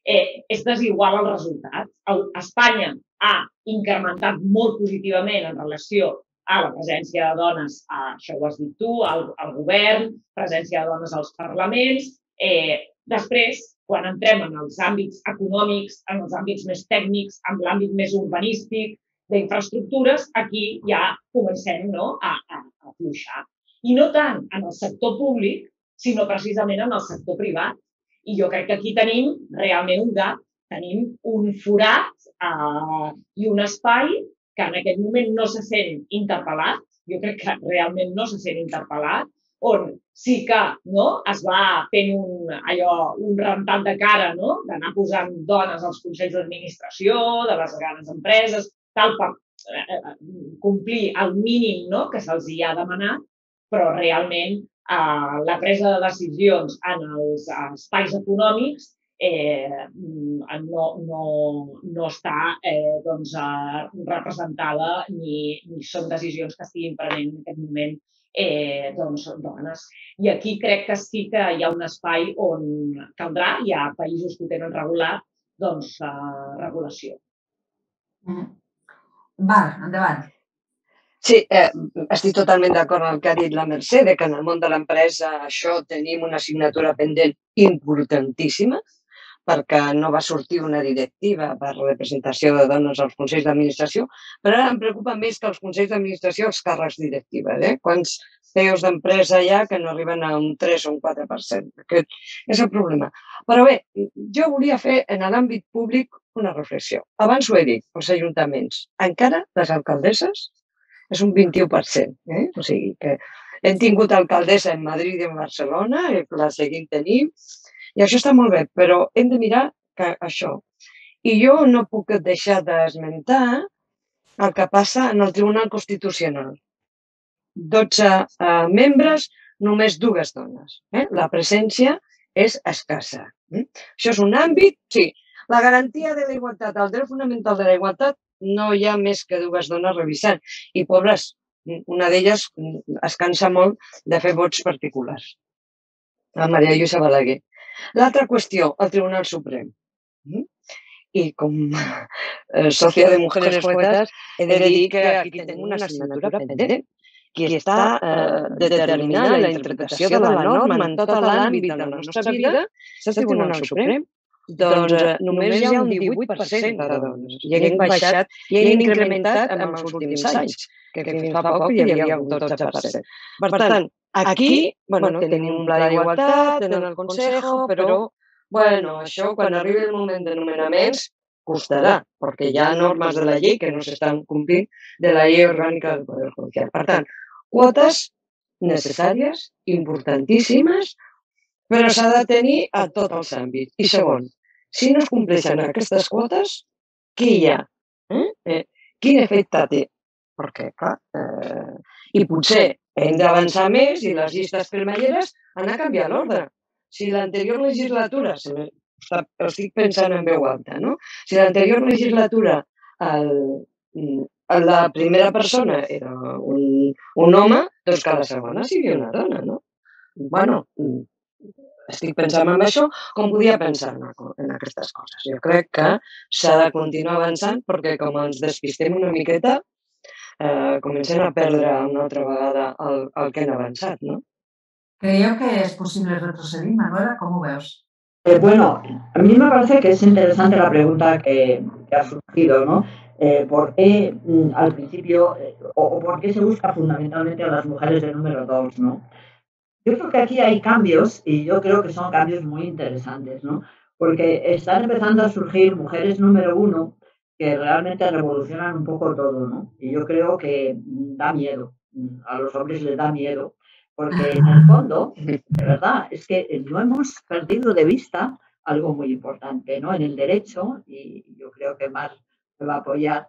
eh, és desigual el resultat. Espanya ha incrementat molt positivament en relació a la presència de dones, a, això ho has dit tu, al, al govern, presència de dones als parlaments. Eh, després, quan entrem en els àmbits econòmics, en els àmbits més tècnics, en l'àmbit més urbanístic, d'infraestructures, aquí ja comencem no, a, a, a fluixar. I no tant en el sector públic, sinó precisament en el sector privat. I jo crec que aquí tenim realment un gap, tenim un forat eh, i un espai que en aquest moment no se sent interpel·lat, jo crec que realment no se sent interpel·lat, on sí que no, es va fent un, allò, un rentat de cara no? d'anar posant dones als consells d'administració, de les grans empreses, tal per eh, eh, complir el mínim no, que se'ls hi ha demanat, però realment eh, la presa de decisions en els espais econòmics eh, no, no, no està eh, doncs, eh, representada ni, ni són decisions que estiguin prenent en aquest moment eh, doncs, dones. I aquí crec que sí que hi ha un espai on caldrà, hi ha països que ho tenen regulat, doncs, eh, regulació. Mm. Va, endavant. Sí, eh, estic totalment d'acord amb el que ha dit la Mercè, que en el món de l'empresa això tenim una assignatura pendent importantíssima, perquè no va sortir una directiva per representació de dones als consells d'administració, però ara em preocupa més que els consells d'administració els càrrecs directives. Eh? Quants CEOs d'empresa ha que no arriben a un 3 o un 4%? Aquest és el problema. Però bé, jo volia fer en l'àmbit públic una reflexió. Abans ho he dit, els ajuntaments. Encara les alcaldesses és un 21%. Eh? O sigui que hem tingut alcaldessa en Madrid i en Barcelona, i la seguim tenint, i això està molt bé, però hem de mirar que això. I jo no puc deixar d'esmentar el que passa en el Tribunal Constitucional. 12 eh, membres, només dues dones. Eh? La presència és escassa. Eh? Això és un àmbit, sí. La garantia de la igualtat, el dret fonamental de la igualtat, no hi ha més que dues dones revisant. I, pobres, una d'elles es cansa molt de fer vots particulars. La Maria Lluïsa Balaguer. L'altra qüestió, el Tribunal Suprem. Mm? I com eh, sòcia de Mujeres Poetas, he de dir que aquí tenim una assignatura pendent que està eh, determinant la interpretació de la norma en tot l'àmbit de la nostra vida és el Tribunal Suprem. Doncs eh, només hi ha un 18% de dones. I hem baixat i hem incrementat en els últims anys, que fins fa poc hi havia un 12%. Per tant, aquí, bueno, tenim un pla d'igualtat, tenim el Consejo, però, bueno, això quan arribi el moment de nomenaments costarà, perquè hi ha normes de la llei que no s'estan complint de la llei orgànica del Poder Judicial. Per tant, quotes necessàries, importantíssimes, però s'ha de tenir a tots els àmbits. I segon, si no es compleixen aquestes quotes, què hi ha? Eh? Eh, quin efecte té? Perquè, clar, eh, i potser hem d'avançar més i les llistes cremalleres han de canviar l'ordre. Si l'anterior legislatura, estic pensant en veu alta, no? Si l'anterior legislatura el, la primera persona era un, un home, doncs que la segona sigui una dona, no? Bueno, estic pensant en això, com podia pensar en, en aquestes coses. Jo crec que s'ha de continuar avançant perquè com ens despistem una miqueta, eh, comencem a perdre una altra vegada el, el que hem avançat, no? Creieu que es posible retrocedir, Manuela? ¿Cómo veos? Eh, bueno, a mí me parece que es interesante la pregunta que, que ha surgido, ¿no? Eh, ¿Por qué mm, al principio, eh, o, o, por qué se busca fundamentalmente a las mujeres de número dos, ¿no? Yo creo que aquí hay cambios y yo creo que son cambios muy interesantes, ¿no? Porque están empezando a surgir mujeres número uno que realmente revolucionan un poco todo, ¿no? Y yo creo que da miedo, a los hombres les da miedo, porque en el fondo, de verdad, es que no hemos perdido de vista algo muy importante, ¿no? En el derecho, y yo creo que más va a apoyar,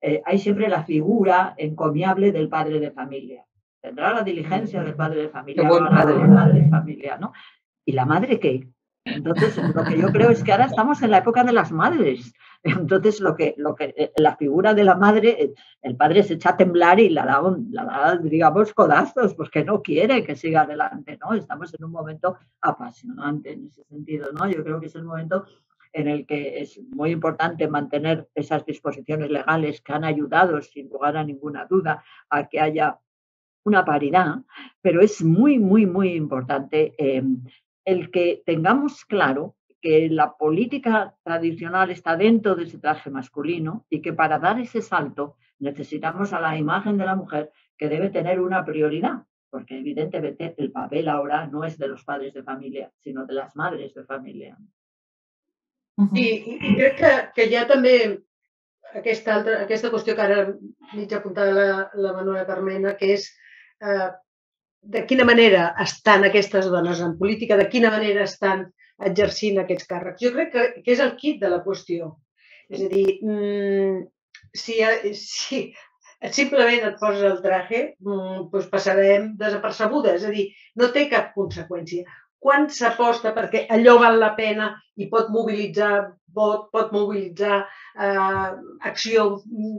eh, hay siempre la figura encomiable del padre de familia tendrá la diligencia del padre de familia, la madre, madre de familia, ¿no? ¿Y la madre qué? Entonces, lo que yo creo es que ahora estamos en la época de las madres. Entonces, lo que, lo que, eh, la figura de la madre, eh, el padre se echa a temblar y la da, la da, digamos, codazos, porque no quiere que siga adelante, ¿no? Estamos en un momento apasionante en ese sentido, ¿no? Yo creo que es el momento en el que es muy importante mantener esas disposiciones legales que han ayudado, sin lugar a ninguna duda, a que haya una paridad, pero es muy, muy, muy importante em, el que tengamos claro que la política tradicional está dentro de ese traje masculino y que para dar ese salto necesitamos a la imagen de la mujer que debe tener una prioridad, porque evidentemente el papel ahora no es de los padres de familia, sino de las madres de familia. I, i crec que, que hi ha també aquesta, altra, aquesta qüestió que ara mig apuntada la, la Manuela Carmena, que és eh, de quina manera estan aquestes dones en política, de quina manera estan exercint aquests càrrecs. Jo crec que, que és el kit de la qüestió. És a dir, mmm, si, si simplement et poses el traje, mmm, doncs passarem desapercebuda. És a dir, no té cap conseqüència. Quan s'aposta perquè allò val la pena i pot mobilitzar vot, pot mobilitzar eh, acció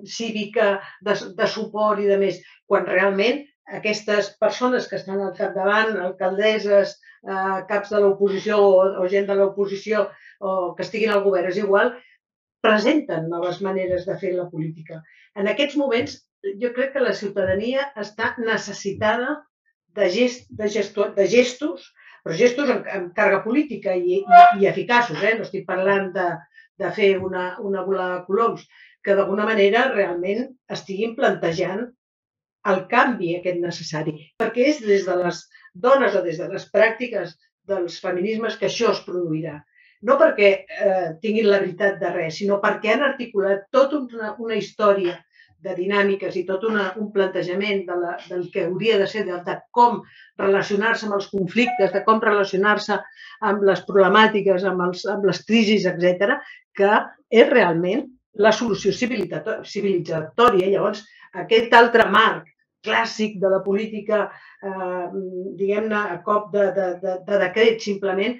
cívica de, de suport i de més, quan realment aquestes persones que estan al capdavant, alcaldesses, eh, caps de l'oposició o, o gent de l'oposició o que estiguin al govern, és igual, presenten noves maneres de fer la política. En aquests moments, jo crec que la ciutadania està necessitada de, gest, de, gesto, de gestos, però gestos amb, amb càrrega política i, i, i eficaços. Eh? No estic parlant de, de fer una, una bola de coloms, que d'alguna manera realment estiguin plantejant el canvi aquest necessari, perquè és des de les dones o des de les pràctiques dels feminismes que això es produirà. No perquè eh, tinguin la veritat de res, sinó perquè han articulat tota una, una història de dinàmiques i tot una, un plantejament de la, del que hauria de ser de, de com relacionar-se amb els conflictes, de com relacionar-se amb les problemàtiques, amb, els, amb les crisis, etc, que és realment la solució civilitzatòria. Llavors, aquest altre marc clàssic de la política, eh, diguem-ne, a cop de, de, de, de decret, simplement,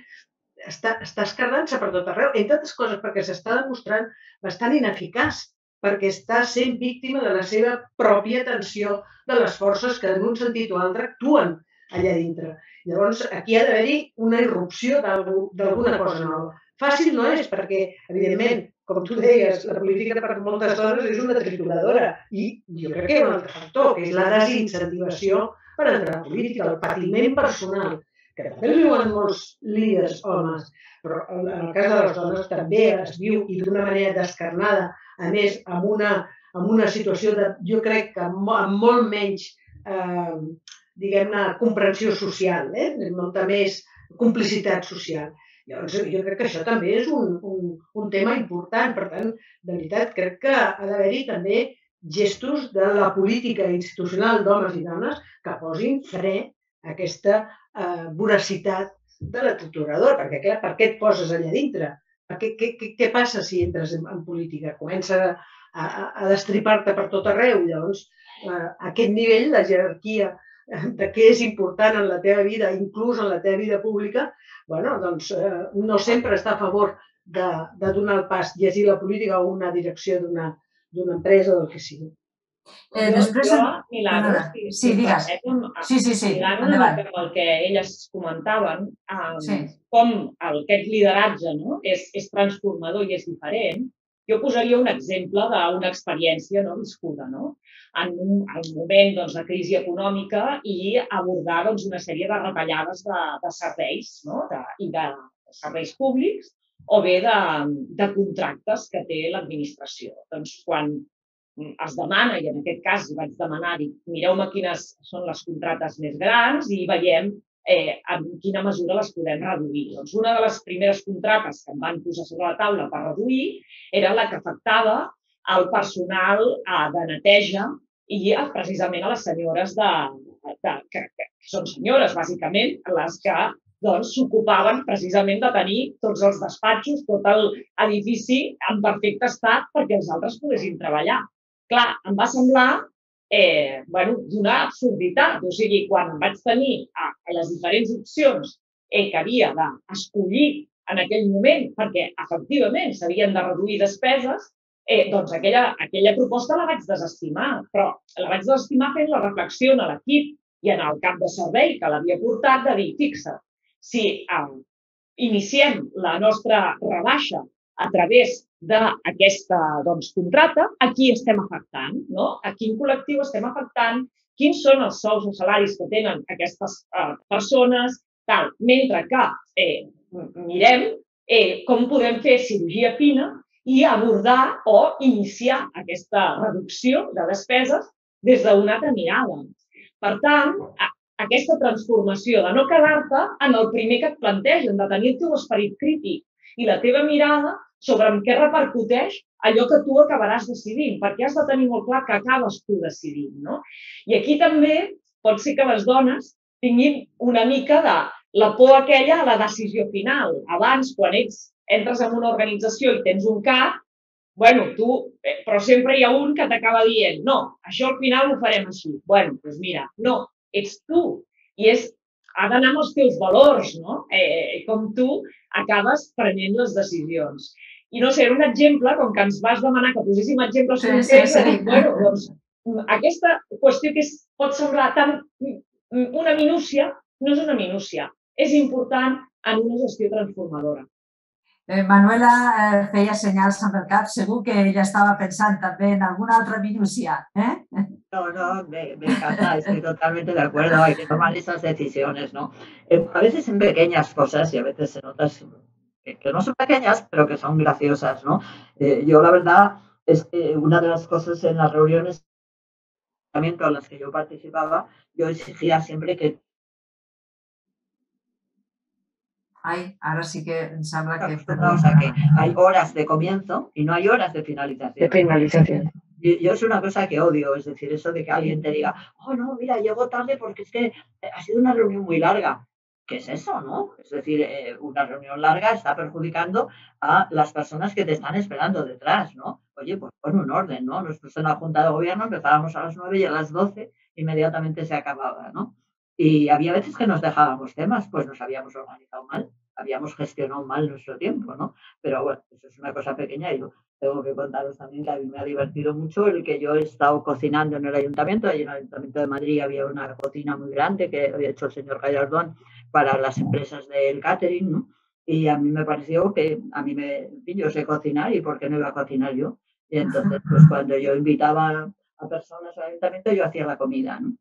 està, està escardant-se per tot arreu, entre altres coses perquè s'està demostrant bastant ineficaç, perquè està sent víctima de la seva pròpia tensió de les forces que en un sentit o altre actuen allà dintre. Llavors, aquí ha d'haver-hi una irrupció d'alguna cosa nova. Fàcil no és, perquè, evidentment, com tu deies, la política per moltes dones és una trituradora. I jo crec que hi ha un altre factor, que és la desincentivació per entrar a la política, el patiment personal, que també el viuen molts líders homes, però en el cas de les dones també es viu i d'una manera descarnada, a més, amb una, amb una situació de, jo crec que amb, molt menys, eh, diguem-ne, comprensió social, eh? molta més complicitat social. Llavors, jo crec que això també és un, un, un tema important. Per tant, de veritat, crec que ha d'haver-hi també gestos de la política institucional d'homes i dones que posin fre a aquesta eh, voracitat de la trituradora. Perquè, clar, per què et poses allà dintre? Què, què, què, què passa si entres en, en política? Comença a, a, a destripar-te per tot arreu. Llavors, eh, aquest nivell, la jerarquia de què és important en la teva vida, inclús en la teva vida pública, bueno, doncs, eh, no sempre està a favor de, de donar el pas, llegir la política o una direcció d'una empresa o del que sigui. Eh, després... Jo, Milagros, si, sí, digues. Sí, sí, sí, endavant. Amb el que elles comentaven, um, sí. com el, aquest lideratge no? és, és transformador i és diferent, jo posaria un exemple d'una experiència no, viscuda. No? en un, en un moment doncs, de crisi econòmica i abordar doncs, una sèrie de retallades de, de serveis no? de, i de serveis públics o bé de, de contractes que té l'administració. Doncs quan es demana, i en aquest cas vaig demanar, dic, mireu-me quines són les contractes més grans i veiem eh, en quina mesura les podem reduir. Doncs una de les primeres contractes que em van posar sobre la taula per reduir era la que afectava el personal eh, de neteja i precisament a les senyores de, de, que, que són senyores, bàsicament, les que doncs, s'ocupaven precisament de tenir tots els despatxos, tot l'edifici en perfecte estat perquè els altres poguessin treballar. Clar, em va semblar eh, bueno, d'una absurditat. O sigui, quan vaig tenir a, a les diferents opcions eh, que havia d'escollir en aquell moment, perquè efectivament s'havien de reduir despeses, eh, doncs aquella, aquella proposta la vaig desestimar, però la vaig desestimar fent la reflexió a l'equip i en el cap de servei que l'havia portat de dir, fixa, si eh, iniciem la nostra rebaixa a través d'aquesta doncs, contracta, a qui estem afectant, no? a quin col·lectiu estem afectant, quins són els sous o salaris que tenen aquestes eh, persones, tal. mentre que eh, mirem eh, com podem fer cirurgia fina i abordar o iniciar aquesta reducció de despeses des d'una altra mirada. Per tant, aquesta transformació de no quedar-te en el primer que et plantegen, de tenir el teu esperit crític i la teva mirada sobre en què repercuteix allò que tu acabaràs decidint, perquè has de tenir molt clar que acabes tu decidint. No? I aquí també pot ser que les dones tinguin una mica de la por aquella a la decisió final. Abans, quan ets entres en una organització i tens un cap, bueno, tu, eh, però sempre hi ha un que t'acaba dient, no, això al final ho farem així. Bueno, doncs mira, no, ets tu. I és, ha d'anar amb els teus valors, no? Eh, com tu acabes prenent les decisions. I no sé, era un exemple, com que ens vas demanar que poséssim exemples sí, sí, sí. Dic, bueno, doncs, aquesta qüestió que és, pot semblar tan una minúcia, no és una minúcia, és important en una gestió transformadora. Eh, Manuela eh, feia senyals amb el cap, segur que ella estava pensant també en alguna altra minúcia. ¿eh? No, no, me, me encanta, estoy totalmente de acuerdo, hay que tomar esas decisiones, ¿no? Eh, a veces en pequeñas cosas y a veces se nota que, que no son pequeñas, pero que son graciosas, ¿no? Eh, yo la verdad es que una de las cosas en las reuniones en las que yo participaba, yo exigía siempre que Ay, ahora sí que sembla que... O sea, que hay horas de comienzo y no hay horas de finalización. De finalización. Yo es una cosa que odio, es decir, eso de que alguien te diga, oh no, mira, llego tarde porque es que ha sido una reunión muy larga. ¿Qué es eso, no? Es decir, eh, una reunión larga está perjudicando a las personas que te están esperando detrás, ¿no? Oye, pues pon un orden, ¿no? Nosotros en la Junta de Gobierno empezábamos a las nueve y a las doce inmediatamente se acababa, ¿no? Y había veces que nos dejábamos temas, pues nos habíamos organizado mal, habíamos gestionado mal nuestro tiempo, ¿no? Pero bueno, eso es una cosa pequeña y yo tengo que contaros también que a mí me ha divertido mucho el que yo he estado cocinando en el ayuntamiento. Allí en el ayuntamiento de Madrid había una cocina muy grande que había hecho el señor Gallardón para las empresas del catering, ¿no? Y a mí me pareció que a mí me, yo sé cocinar y por qué no iba a cocinar yo. Y entonces, pues cuando yo invitaba a personas al ayuntamiento, yo hacía la comida, ¿no?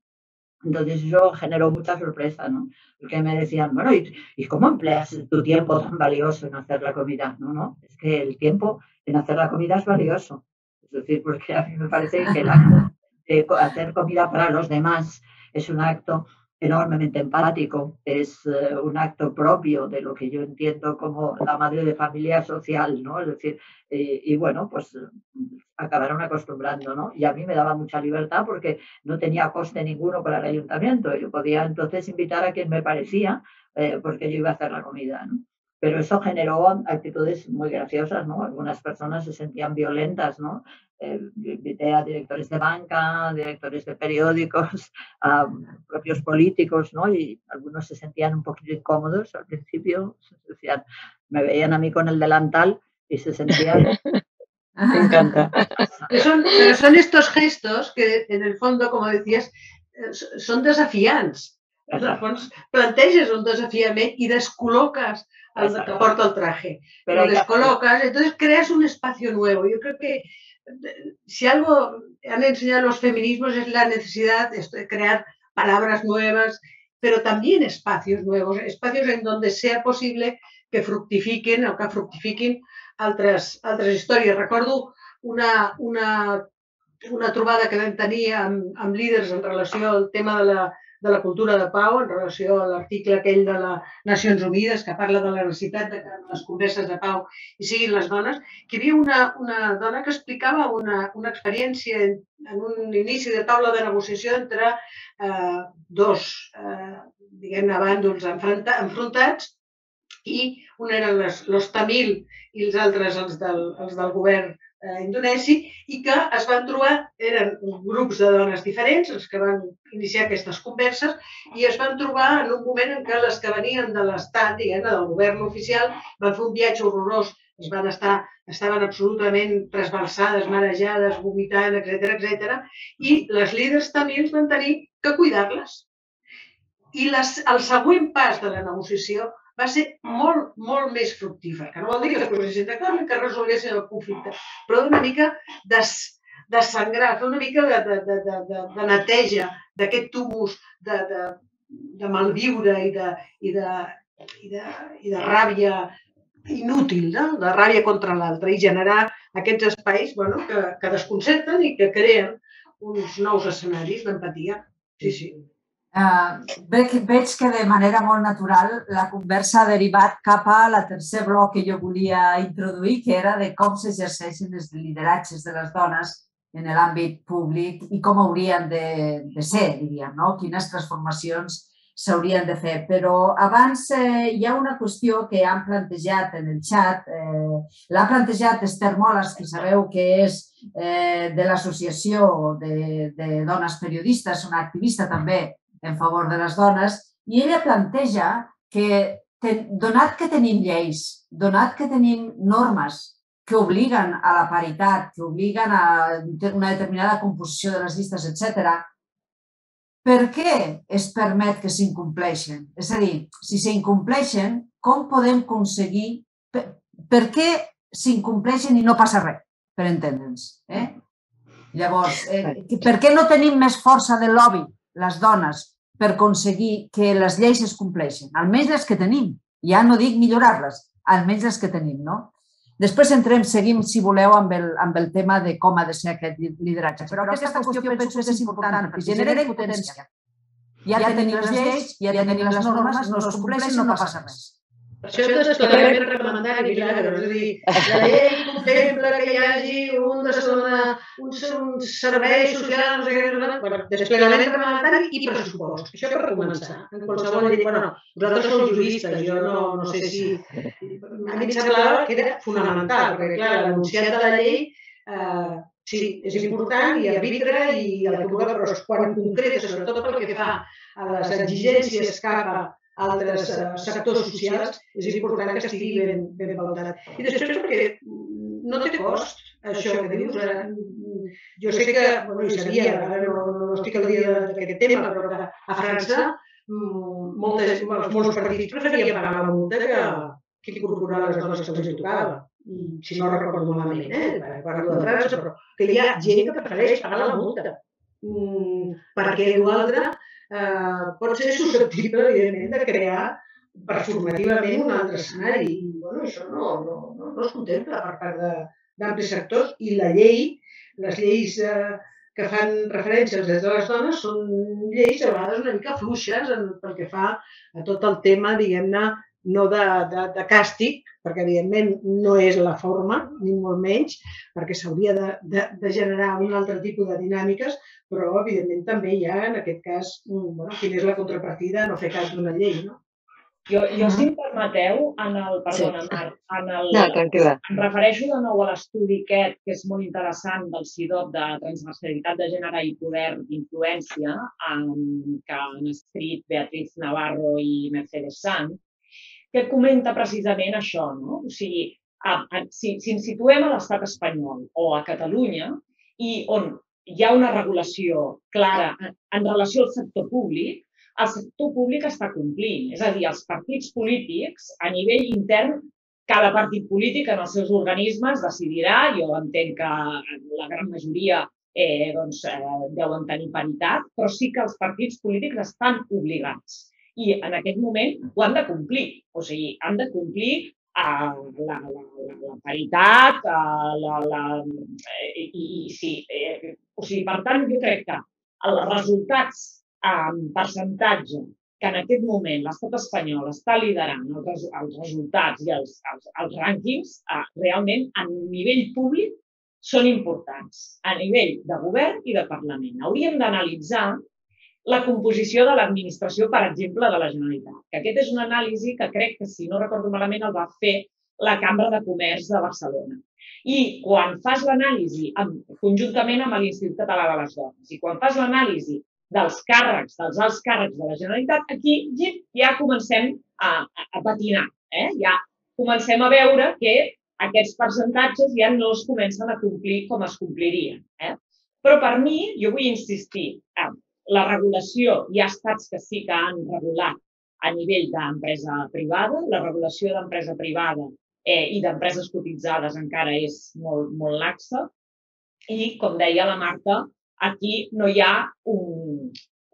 Entonces eso generó mucha sorpresa, ¿no? Porque me decían, bueno, ¿y, ¿y, cómo empleas tu tiempo tan valioso en hacer la comida? No, no, es que el tiempo en hacer la comida es valioso. Es decir, porque a mí me parece que el acto de hacer comida para los demás es un acto enormemente empático, es eh, un acto propio de lo que yo entiendo como la madre de familia social, ¿no? Es decir, eh, y bueno, pues acabaron acostumbrando, ¿no? Y a mí me daba mucha libertad porque no tenía coste ninguno para el ayuntamiento. Yo podía entonces invitar a quien me parecía, eh, porque yo iba a hacer la comida, ¿no? Pero eso generó actitudes muy graciosas, ¿no? Algunas personas se sentían violentas, ¿no? Eh, invité a directores de banca, directores de periódicos, a propios políticos, ¿no? Y algunos se sentían un poquito incómodos al principio, decían, me veían a mí con el delantal y se sentían... Me encanta. Son, pero son estos gestos que, en el fondo, como decías, eh, son desafiants. En el fons, planteges un desafiament i descol·loques al Exacto. que porta el traje. Pero lo descolocas, entonces creas un espacio nuevo. Yo creo que si algo han enseñado los feminismos es la necesidad de crear palabras nuevas, pero también espacios nuevos, espacios en donde sea posible que fructifiquen o que fructifiquin altres, altres històries. Recordo una, una, una trobada que vam tenir amb, amb líders en relació al tema de la, de la cultura de pau en relació a l'article aquell de les Nacions Unides que parla de la necessitat de que les converses de pau hi siguin les dones, que hi havia una, una dona que explicava una, una experiència en, en un inici de taula de negociació entre eh, dos, eh, diguem-ne, bàndols enfronta, enfrontats i un eren les, los tamil i els altres els del, els del govern eh, indonesi i que es van trobar, eren grups de dones diferents, els que van iniciar aquestes converses, i es van trobar en un moment en què les que venien de l'Estat, diguem del govern oficial, van fer un viatge horrorós, es van estar, estaven absolutament trasbalsades, marejades, vomitant, etc etc. i les líders tamils van tenir que cuidar-les. I les, el següent pas de la negociació va ser molt, molt més fructífer, que no vol dir que es posessin d'acord que resolguessin el conflicte, però una mica de, de sangrar, fer una mica de, de, de, de, de, de neteja d'aquest humus de, de, de malviure i de, i de, i de, i de ràbia inútil, no? de ràbia contra l'altre i generar aquests espais bueno, que, que desconcerten i que creen uns nous escenaris d'empatia. Sí, sí. Uh, veig, veig que de manera molt natural la conversa ha derivat cap a la tercer bloc que jo volia introduir, que era de com s'exerceixen els lideratges de les dones en l'àmbit públic i com haurien de, de ser, diríem, no? quines transformacions s'haurien de fer. Però abans eh, hi ha una qüestió que han plantejat en el xat. Eh, L'ha plantejat Esther Moles, que sabeu que és eh, de l'Associació de, de Dones Periodistes, una activista també en favor de les dones, i ella planteja que, donat que tenim lleis, donat que tenim normes que obliguen a la paritat, que obliguen a una determinada composició de les llistes, etc. Per què es permet que s'incompleixen? És a dir, si s'incompleixen, com podem aconseguir... Per, per què s'incompleixen i no passa res, per entendre'ns? Eh? Llavors, eh, per què no tenim més força de lobby, les dones, per aconseguir que les lleis es compleixin, almenys les que tenim. Ja no dic millorar-les, almenys les que tenim, no? Després entrem, seguim, si voleu, amb el, amb el tema de com ha de ser aquest lideratge. Però aquesta qüestió penso que és important perquè genera potència. Ja, ja tenim les lleis, ja tenim les normes, no es compleixen, no passa res. Això és desplegament reglamentari, milagros. És a dir, la llei contempla que hi hagi un, un, un servei social, no sé què, bueno, desplegament reglamentari i pressupost. Això per començar. En qualsevol llei, bueno, vosaltres sou juristes, jo no, no sé si... A mi em semblava que era fonamental, perquè clar, l'anunciat de la llei eh, sí, és important i arbitre i el que vulgui, però quan concreta, sobretot pel que fa a les exigències a altres uh, sectors socials, és important que estigui ben, ben valorat. I després perquè no té cost, això que dius. Eh? Jo sé que, bueno, i sabia, ara no, no estic al dia d'aquest tema, però que a França mm, moltes, molts partits preferien pagar la multa que, que incorporar les dones que els tocava. Si no recordo malament, eh? Parlo de França, però que hi ha gent que prefereix pagar la multa. Mm, perquè l'altre eh, pot ser susceptible, evidentment, de crear performativament un altre escenari. I, bueno, això no, no, no, no es contempla per part d'amplis sectors i la llei, les lleis eh, que fan referència als drets de les dones són lleis a vegades una mica fluixes en, pel que fa a tot el tema, diguem-ne, no de, de, de càstig, perquè evidentment no és la forma, ni molt menys, perquè s'hauria de, de, de generar un altre tipus de dinàmiques, però evidentment també hi ha, en aquest cas, bueno, quina és la contrapartida no fer cas d'una llei, no? Jo, jo si em permeteu, en el, perdona, sí. Marc, en el, no, tranquil·la. em refereixo de nou a l'estudi aquest, que és molt interessant, del CIDOP de transversalitat de gènere i poder d'influència, que han escrit Beatriz Navarro i Mercedes Sanz, que comenta precisament això, no? O sigui, a, a, si, si ens situem a l'estat espanyol o a Catalunya i on hi ha una regulació clara en relació al sector públic, el sector públic està complint. És a dir, els partits polítics, a nivell intern, cada partit polític en els seus organismes decidirà, jo entenc que la gran majoria eh, doncs, eh, deuen tenir paritat, però sí que els partits polítics estan obligats. I en aquest moment ho han de complir. O sigui, han de complir a la, la, la, la paritat, a la, la, i, i sí, eh, o sigui, per tant, jo crec que els resultats en percentatge que en aquest moment l'estat espanyol està liderant els, els resultats i els, els, els rànquings, eh, realment a nivell públic són importants, a nivell de govern i de Parlament. Hauríem d'analitzar la composició de l'administració, per exemple, de la Generalitat. Que aquest és una anàlisi que crec que, si no recordo malament, el va fer la Cambra de Comerç de Barcelona. I quan fas l'anàlisi conjuntament amb l'Institut Català de les Dones i quan fas l'anàlisi dels càrrecs, dels alts càrrecs de la Generalitat, aquí ja comencem a, a, a patinar. Eh? Ja comencem a veure que aquests percentatges ja no es comencen a complir com es complirien. Eh? Però per mi, jo vull insistir, eh, la regulació, hi ha estats que sí que han regulat a nivell d'empresa privada, la regulació d'empresa privada eh, i d'empreses cotitzades encara és molt, molt laxa, i, com deia la Marta, aquí no hi ha un,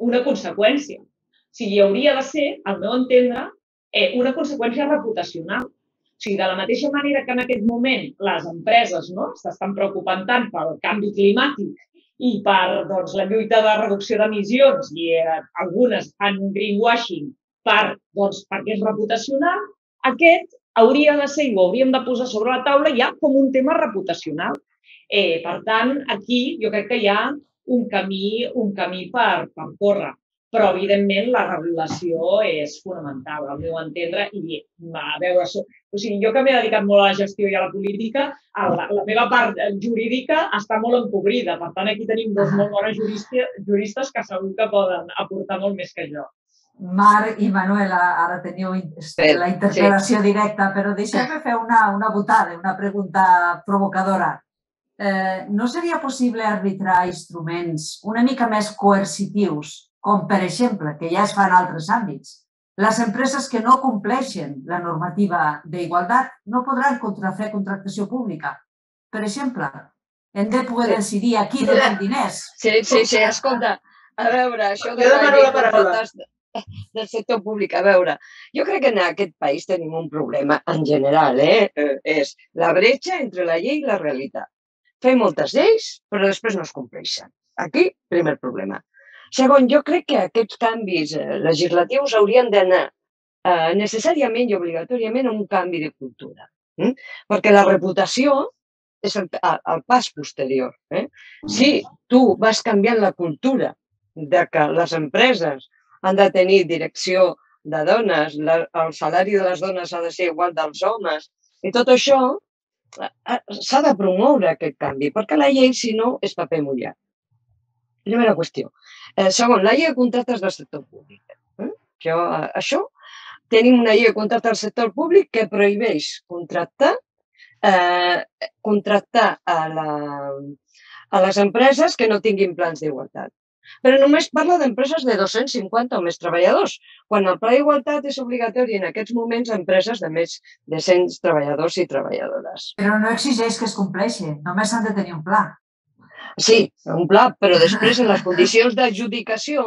una conseqüència. O sigui, hi hauria de ser, al meu entendre, eh, una conseqüència reputacional. O sigui, de la mateixa manera que en aquest moment les empreses no, s'estan preocupant tant pel canvi climàtic i per doncs, la lluita de reducció d'emissions i eh, algunes fan greenwashing per, doncs, perquè és reputacional, aquest hauria de ser i ho hauríem de posar sobre la taula ja com un tema reputacional. Eh, per tant, aquí jo crec que hi ha un camí, un camí per, per córrer. Però, evidentment, la regulació és fonamental, al meu entendre, i a veure, o sigui, jo que m'he dedicat molt a la gestió i a la política, la, la meva part jurídica està molt empobrida. Per tant, aquí tenim dos molt bones juristes, juristes que segur que poden aportar molt més que jo. Marc i Manuela, ara teniu la interpel·lació sí. directa, però deixeu-me fer una, una votada, una pregunta provocadora eh, no seria possible arbitrar instruments una mica més coercitius, com per exemple, que ja es fa en altres àmbits. Les empreses que no compleixen la normativa d'igualtat no podran contrafer contractació pública. Per exemple, hem de poder decidir a qui donem diners. Sí, sí, sí, escolta, a veure, això de la llei de del sector públic. A veure, jo crec que en aquest país tenim un problema en general, eh? eh és la bretxa entre la llei i la realitat. Fem moltes lleis, però després no es compleixen. Aquí, primer problema. Segon, jo crec que aquests canvis eh, legislatius haurien d'anar eh, necessàriament i obligatòriament a un canvi de cultura. Eh? Perquè la reputació és el, el pas posterior. Eh? Si tu vas canviant la cultura de que les empreses han de tenir direcció de dones, la, el salari de les dones ha de ser igual dels homes, i tot això s'ha de promoure aquest canvi, perquè la llei, si no, és paper mullat. Primera qüestió. Eh, segon, la llei de contractes del sector públic. Eh? Eh, això, tenim una llei de contractes del sector públic que prohibeix contractar eh, contractar a, la, a les empreses que no tinguin plans d'igualtat però només parla d'empreses de 250 o més treballadors, quan el pla d'igualtat és obligatori en aquests moments a empreses de més de 100 treballadors i treballadores. Però no exigeix que es compleixi, només s'han de tenir un pla. Sí, un pla, però després en les condicions d'adjudicació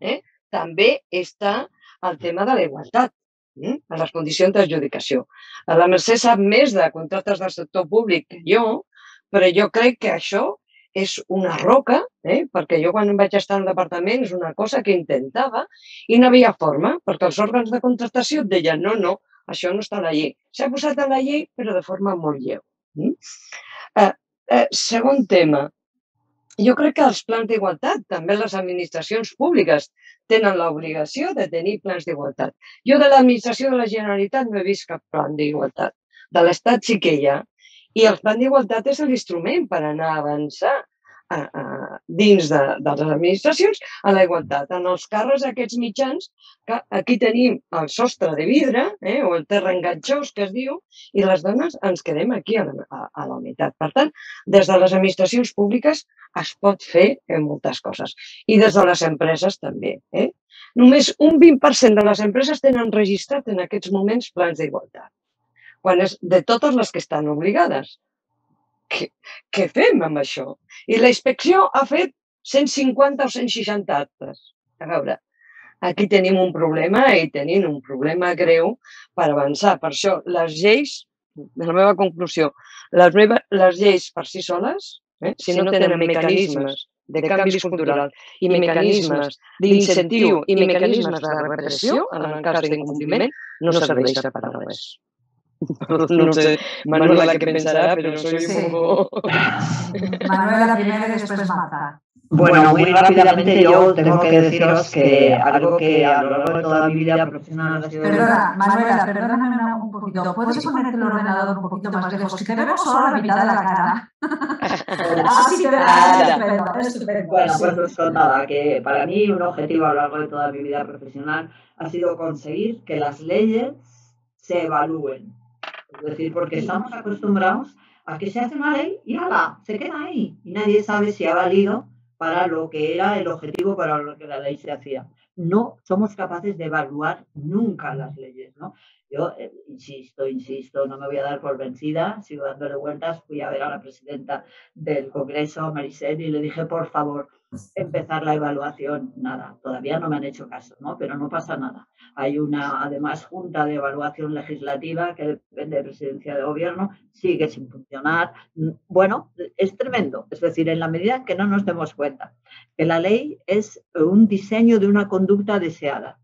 eh, també està el tema de la igualtat eh, en les condicions d'adjudicació. La Mercè sap més de contractes del sector públic que jo, però jo crec que això és una roca, eh? perquè jo quan vaig estar al departament és una cosa que intentava i no havia forma, perquè els òrgans de contractació et deien no, no, això no està a la llei. S'ha posat a la llei, però de forma molt lleu. Mm? Eh, eh, segon tema, jo crec que els plans d'igualtat, també les administracions públiques, tenen l'obligació de tenir plans d'igualtat. Jo de l'administració de la Generalitat no he vist cap plan d'igualtat. De l'Estat sí que hi ha, i el plan d'igualtat és l'instrument per anar a avançar a, dins de, de les administracions a la igualtat. En els càrrecs aquests mitjans, que aquí tenim el sostre de vidre, eh, o el terra enganxós que es diu, i les dones ens quedem aquí a la, a, a la meitat. Per tant, des de les administracions públiques es pot fer en moltes coses. I des de les empreses també. Eh? Només un 20% de les empreses tenen registrat en aquests moments plans d'igualtat quan és de totes les que estan obligades. Què, què fem amb això? I la inspecció ha fet 150 o 160 actes. A veure, aquí tenim un problema i tenim un problema greu per avançar. Per això, les lleis, la meva conclusió, les, meves, les lleis per si soles, eh, si, si no tenen mecanismes de canvi cultural i mecanismes d'incentiu i mecanismes de repressió en el cas d'incompliment, no serveixen per a res. No sé, Manuela qué pensará, pero soy un poco... Manuela la primera y después Marta. Bueno, muy rápidamente yo tengo que deciros que algo que a lo largo de toda mi vida profesional ha sido... Perdona, Manuela, perdóname un poquito. ¿Puedes ponerte el ordenador un poquito más lejos? Que te vemos solo la mitad de la cara. ah, sí, te. Estupendo. Bueno, pues os contaba que para mí un objetivo a lo largo de toda mi vida profesional ha sido conseguir que las leyes se evalúen es decir, porque estamos acostumbrados a que se hace una ley y ala, se queda ahí. Y nadie sabe si ha valido para lo que era el objetivo para lo que la ley se hacía. No somos capaces de evaluar nunca las leyes, ¿no? Yo eh, insisto, insisto, no me voy a dar por vencida, sigo dándole vueltas. Fui a ver a la presidenta del Congreso, Maricel, y le dije, por favor, empezar la evaluación. Nada, todavía no me han hecho caso, ¿no? Pero no pasa nada. Hay una, además, junta de evaluación legislativa que depende de presidencia de gobierno, sigue sin funcionar. Bueno, es tremendo. Es decir, en la medida que no nos demos cuenta que la ley es un diseño de una conducta deseada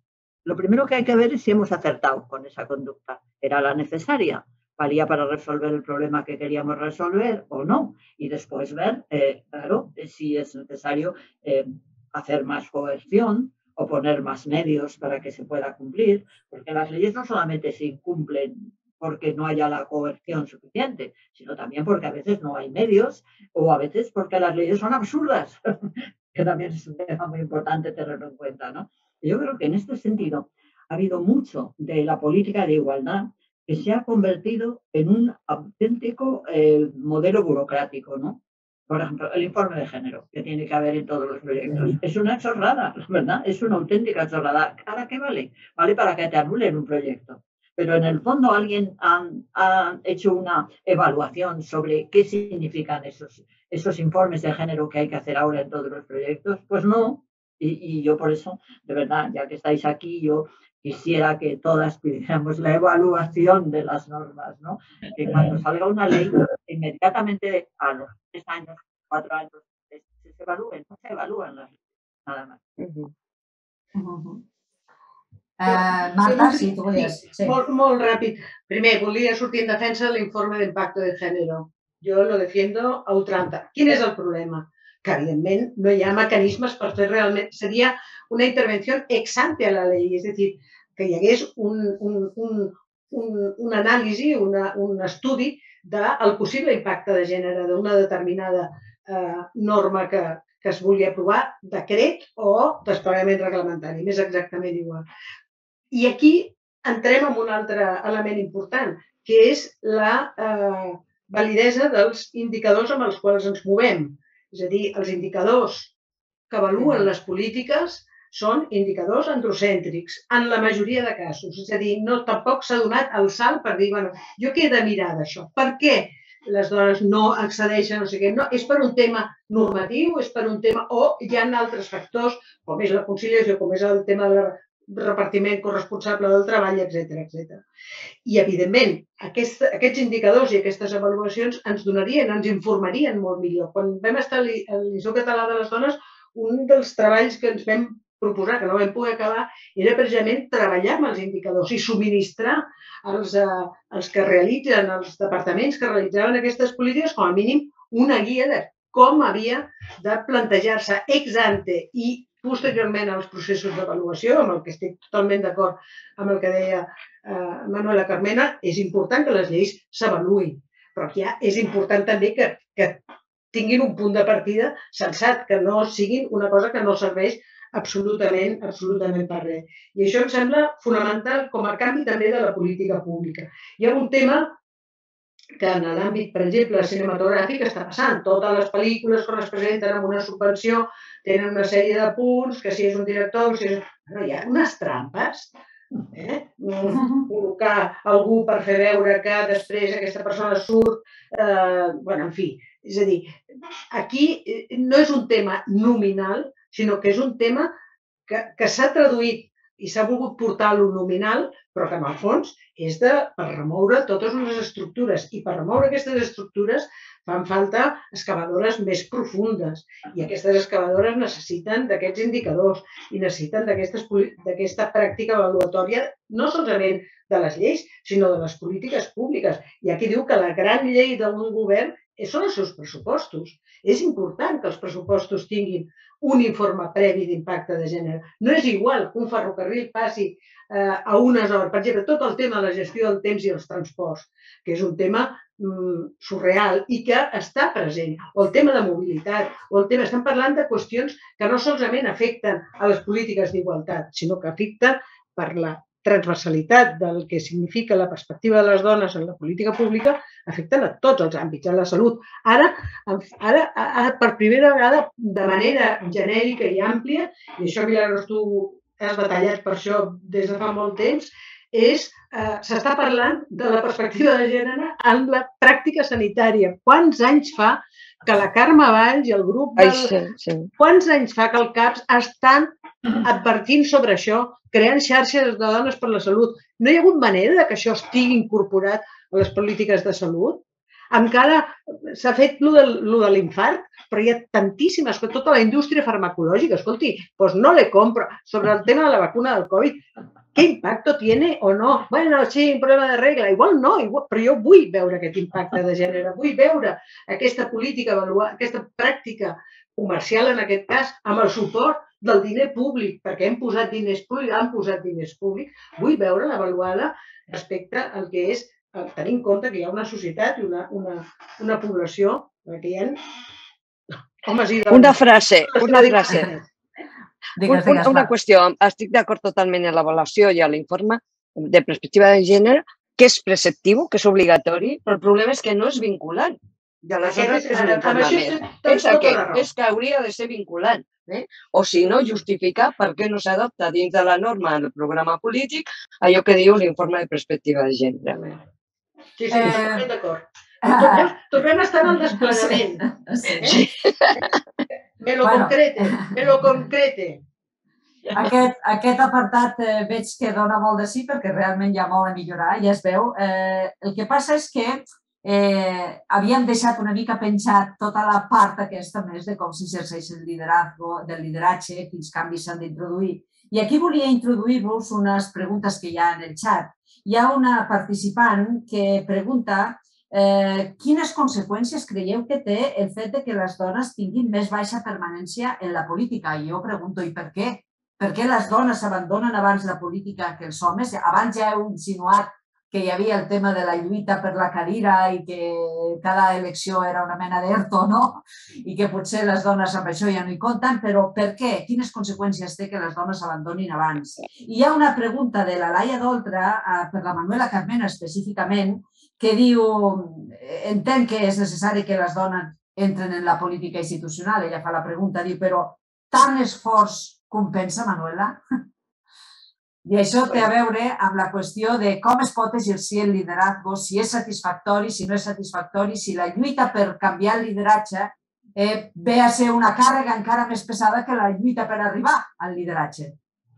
lo primero que hay que ver es si hemos acertado con esa conducta. ¿Era la necesaria? ¿Valía para resolver el problema que queríamos resolver o no? Y después ver, eh, claro, si es necesario eh, hacer más coerción o poner más medios para que se pueda cumplir, porque las leyes no solamente se incumplen porque no haya la coerción suficiente, sino también porque a veces no hay medios o a veces porque las leyes son absurdas, que también es un tema muy importante tenerlo en cuenta, ¿no? Yo creo que en este sentido ha habido mucho de la política de igualdad que se ha convertido en un auténtico eh, modelo burocrático, ¿no? Por ejemplo, el informe de género que tiene que haber en todos los proyectos. Es una chorrada, ¿verdad? Es una auténtica chorrada. ¿Para qué vale? Vale para que te anulen un proyecto. Pero en el fondo alguien ha, ha hecho una evaluación sobre qué significan esos, esos informes de género que hay que hacer ahora en todos los proyectos. Pues no, y, yo por eso, de verdad, ya que estáis aquí, yo quisiera que todas pidiéramos la evaluación de las normas, ¿no? Que cuando salga una ley, inmediatamente a los tres años, cuatro años, se evalúen, no se evalúan las leyes, nada más. Uh, Marta, sí, tu volies. Sí. Molt, molt ràpid. Primer, volia sortir en defensa de l'informe d'impacte de gènere. Jo lo defiendo a ultranza. Quin és el problema? Que evidentment no hi ha mecanismes per fer realment... Seria una intervenció ex ante a la llei, és a dir, que hi hagués un, un, un, un, un anàlisi, una, un estudi del possible impacte de gènere d'una determinada eh, norma que, que es vulgui aprovar, decret o desplegament reglamentari, més exactament igual. I aquí entrem en un altre element important, que és la eh, validesa dels indicadors amb els quals ens movem. És a dir, els indicadors que avaluen les polítiques són indicadors androcèntrics, en la majoria de casos. És a dir, no tampoc s'ha donat el salt per dir, bueno, jo què he de mirar d'això? Per què les dones no accedeixen, no sé què? No, és per un tema normatiu, és per un tema... O hi ha altres factors, com és la conciliació, com és el tema del repartiment corresponsable del treball, etc etc. I, evidentment, aquest, aquests indicadors i aquestes avaluacions ens donarien, ens informarien molt millor. Quan vam estar a l'ISO català de les dones, un dels treballs que ens vam proposar, que no vam poder acabar, era precisament treballar amb els indicadors i subministrar als, eh, als que realitzen, els departaments que realitzaven aquestes polítiques, com a mínim una guia de com havia de plantejar-se ex ante i posteriorment als processos d'avaluació, amb el que estic totalment d'acord amb el que deia eh, Manuela Carmena, és important que les lleis s'avaluïn, però ja és important també que, que tinguin un punt de partida sensat, que no siguin una cosa que no serveix absolutament, absolutament per res. I això em sembla fonamental com a canvi també de la política pública. Hi ha un tema que en l'àmbit, per exemple, cinematogràfic està passant. Totes les pel·lícules quan es presenten amb una subvenció tenen una sèrie de punts, que si és un director, si és... No, hi ha unes trampes. Eh? Col·locar algú per fer veure que després aquesta persona surt... Eh, bueno, en fi, és a dir, aquí eh, no és un tema nominal, sinó que és un tema que, que s'ha traduït i s'ha volgut portar lo nominal, però que en el fons és de, per remoure totes les estructures. I per remoure aquestes estructures fan falta excavadores més profundes. I aquestes excavadores necessiten d'aquests indicadors i necessiten d'aquesta pràctica avaluatòria no solament de les lleis, sinó de les polítiques públiques. I aquí diu que la gran llei d'un govern són els seus pressupostos. És important que els pressupostos tinguin un informe previ d'impacte de gènere. No és igual que un ferrocarril passi eh, a unes hores. Per exemple, tot el tema de la gestió del temps i els transports, que és un tema mm, surreal i que està present. O el tema de mobilitat, o el tema... Estem parlant de qüestions que no solament afecten a les polítiques d'igualtat, sinó que afecten per la transversalitat del que significa la perspectiva de les dones en la política pública afecten a tots els àmbits, a la salut. Ara, ara, per primera vegada, de manera genèrica i àmplia, i això, Milagros, tu has batallat per això des de fa molt temps, és eh, s'està parlant de la perspectiva de gènere en la pràctica sanitària. Quants anys fa que la Carme Valls i el grup del... Ai, sí, sí. Quants anys fa que el CAPS estan advertint sobre això, creant xarxes de dones per la salut. No hi ha hagut manera que això estigui incorporat a les polítiques de salut? Encara s'ha fet lo de, lo de l'infart, però hi ha tantíssimes, tota la indústria farmacològica, escolti, doncs no le compro. Sobre el tema de la vacuna del Covid, què impacte tiene o no? Bueno, sí, un problema de regla. Igual no, igual, però jo vull veure aquest impacte de gènere, vull veure aquesta política, aquesta pràctica comercial, en aquest cas, amb el suport del diner públic, perquè hem posat diners públics, han posat diners públics, vull veure-la avaluada respecte al que és tenir en compte que hi ha una societat i una, una, una població que hi ha homes i dones. Una frase, una frase. Digues, digues, una, una qüestió, estic d'acord totalment en l'avaluació i a l'informe de perspectiva de gènere, que és preceptiu, que és obligatori, però el problema és que no és vinculant. I aleshores és un informe més. És, que, és que hauria de ser vinculant. Eh? O si no, justificar per què no s'adopta dins de la norma del programa polític allò que diu l'informe de perspectiva de gènere. Sí, sí, eh... d'acord. Tornem, tornem a estar en el desplegament. Sí. Eh? Me lo bueno. concrete, me lo concrete. Aquest, aquest apartat eh, veig que dona molt de sí perquè realment hi ha molt a millorar, ja es veu. Eh, el que passa és que eh, havíem deixat una mica penjat tota la part aquesta més de com s'exerceix el lideratge, del lideratge, quins canvis s'han d'introduir. I aquí volia introduir-vos unes preguntes que hi ha en el xat. Hi ha una participant que pregunta eh, quines conseqüències creieu que té el fet de que les dones tinguin més baixa permanència en la política? I jo pregunto, i per què? Per què les dones abandonen abans la política que els homes? Abans ja heu insinuat que hi havia el tema de la lluita per la cadira i que cada elecció era una mena d'erto, no? I que potser les dones amb això ja no hi compten, però per què? Quines conseqüències té que les dones abandonin abans? I hi ha una pregunta de la Laia Doltra eh, per la Manuela Carmena específicament que diu, entenc que és necessari que les dones entren en la política institucional. Ella fa la pregunta, diu, però tant esforç compensa, Manuela? I això té a veure amb la qüestió de com es pot exercir el lideratge, si és satisfactori, si no és satisfactori, si la lluita per canviar el lideratge eh, ve a ser una càrrega encara més pesada que la lluita per arribar al lideratge.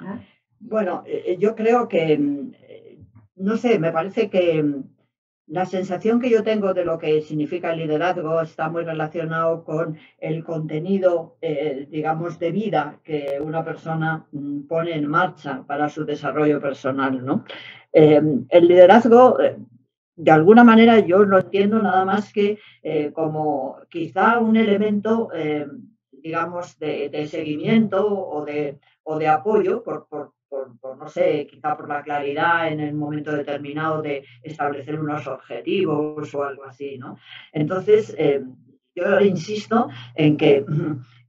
¿eh? Bueno, eh, yo creo que, eh, no sé, me parece que La sensación que yo tengo de lo que significa el liderazgo está muy relacionado con el contenido, eh, digamos, de vida que una persona mm, pone en marcha para su desarrollo personal. ¿no? Eh, el liderazgo, eh, de alguna manera, yo lo entiendo nada más que como quizá un elemento, digamos, de, seguimiento o de, o de apoyo por por, no sé, quizá por la claridad en el momento determinado de establecer unos objetivos o algo así, ¿no? Entonces, eh, yo insisto en que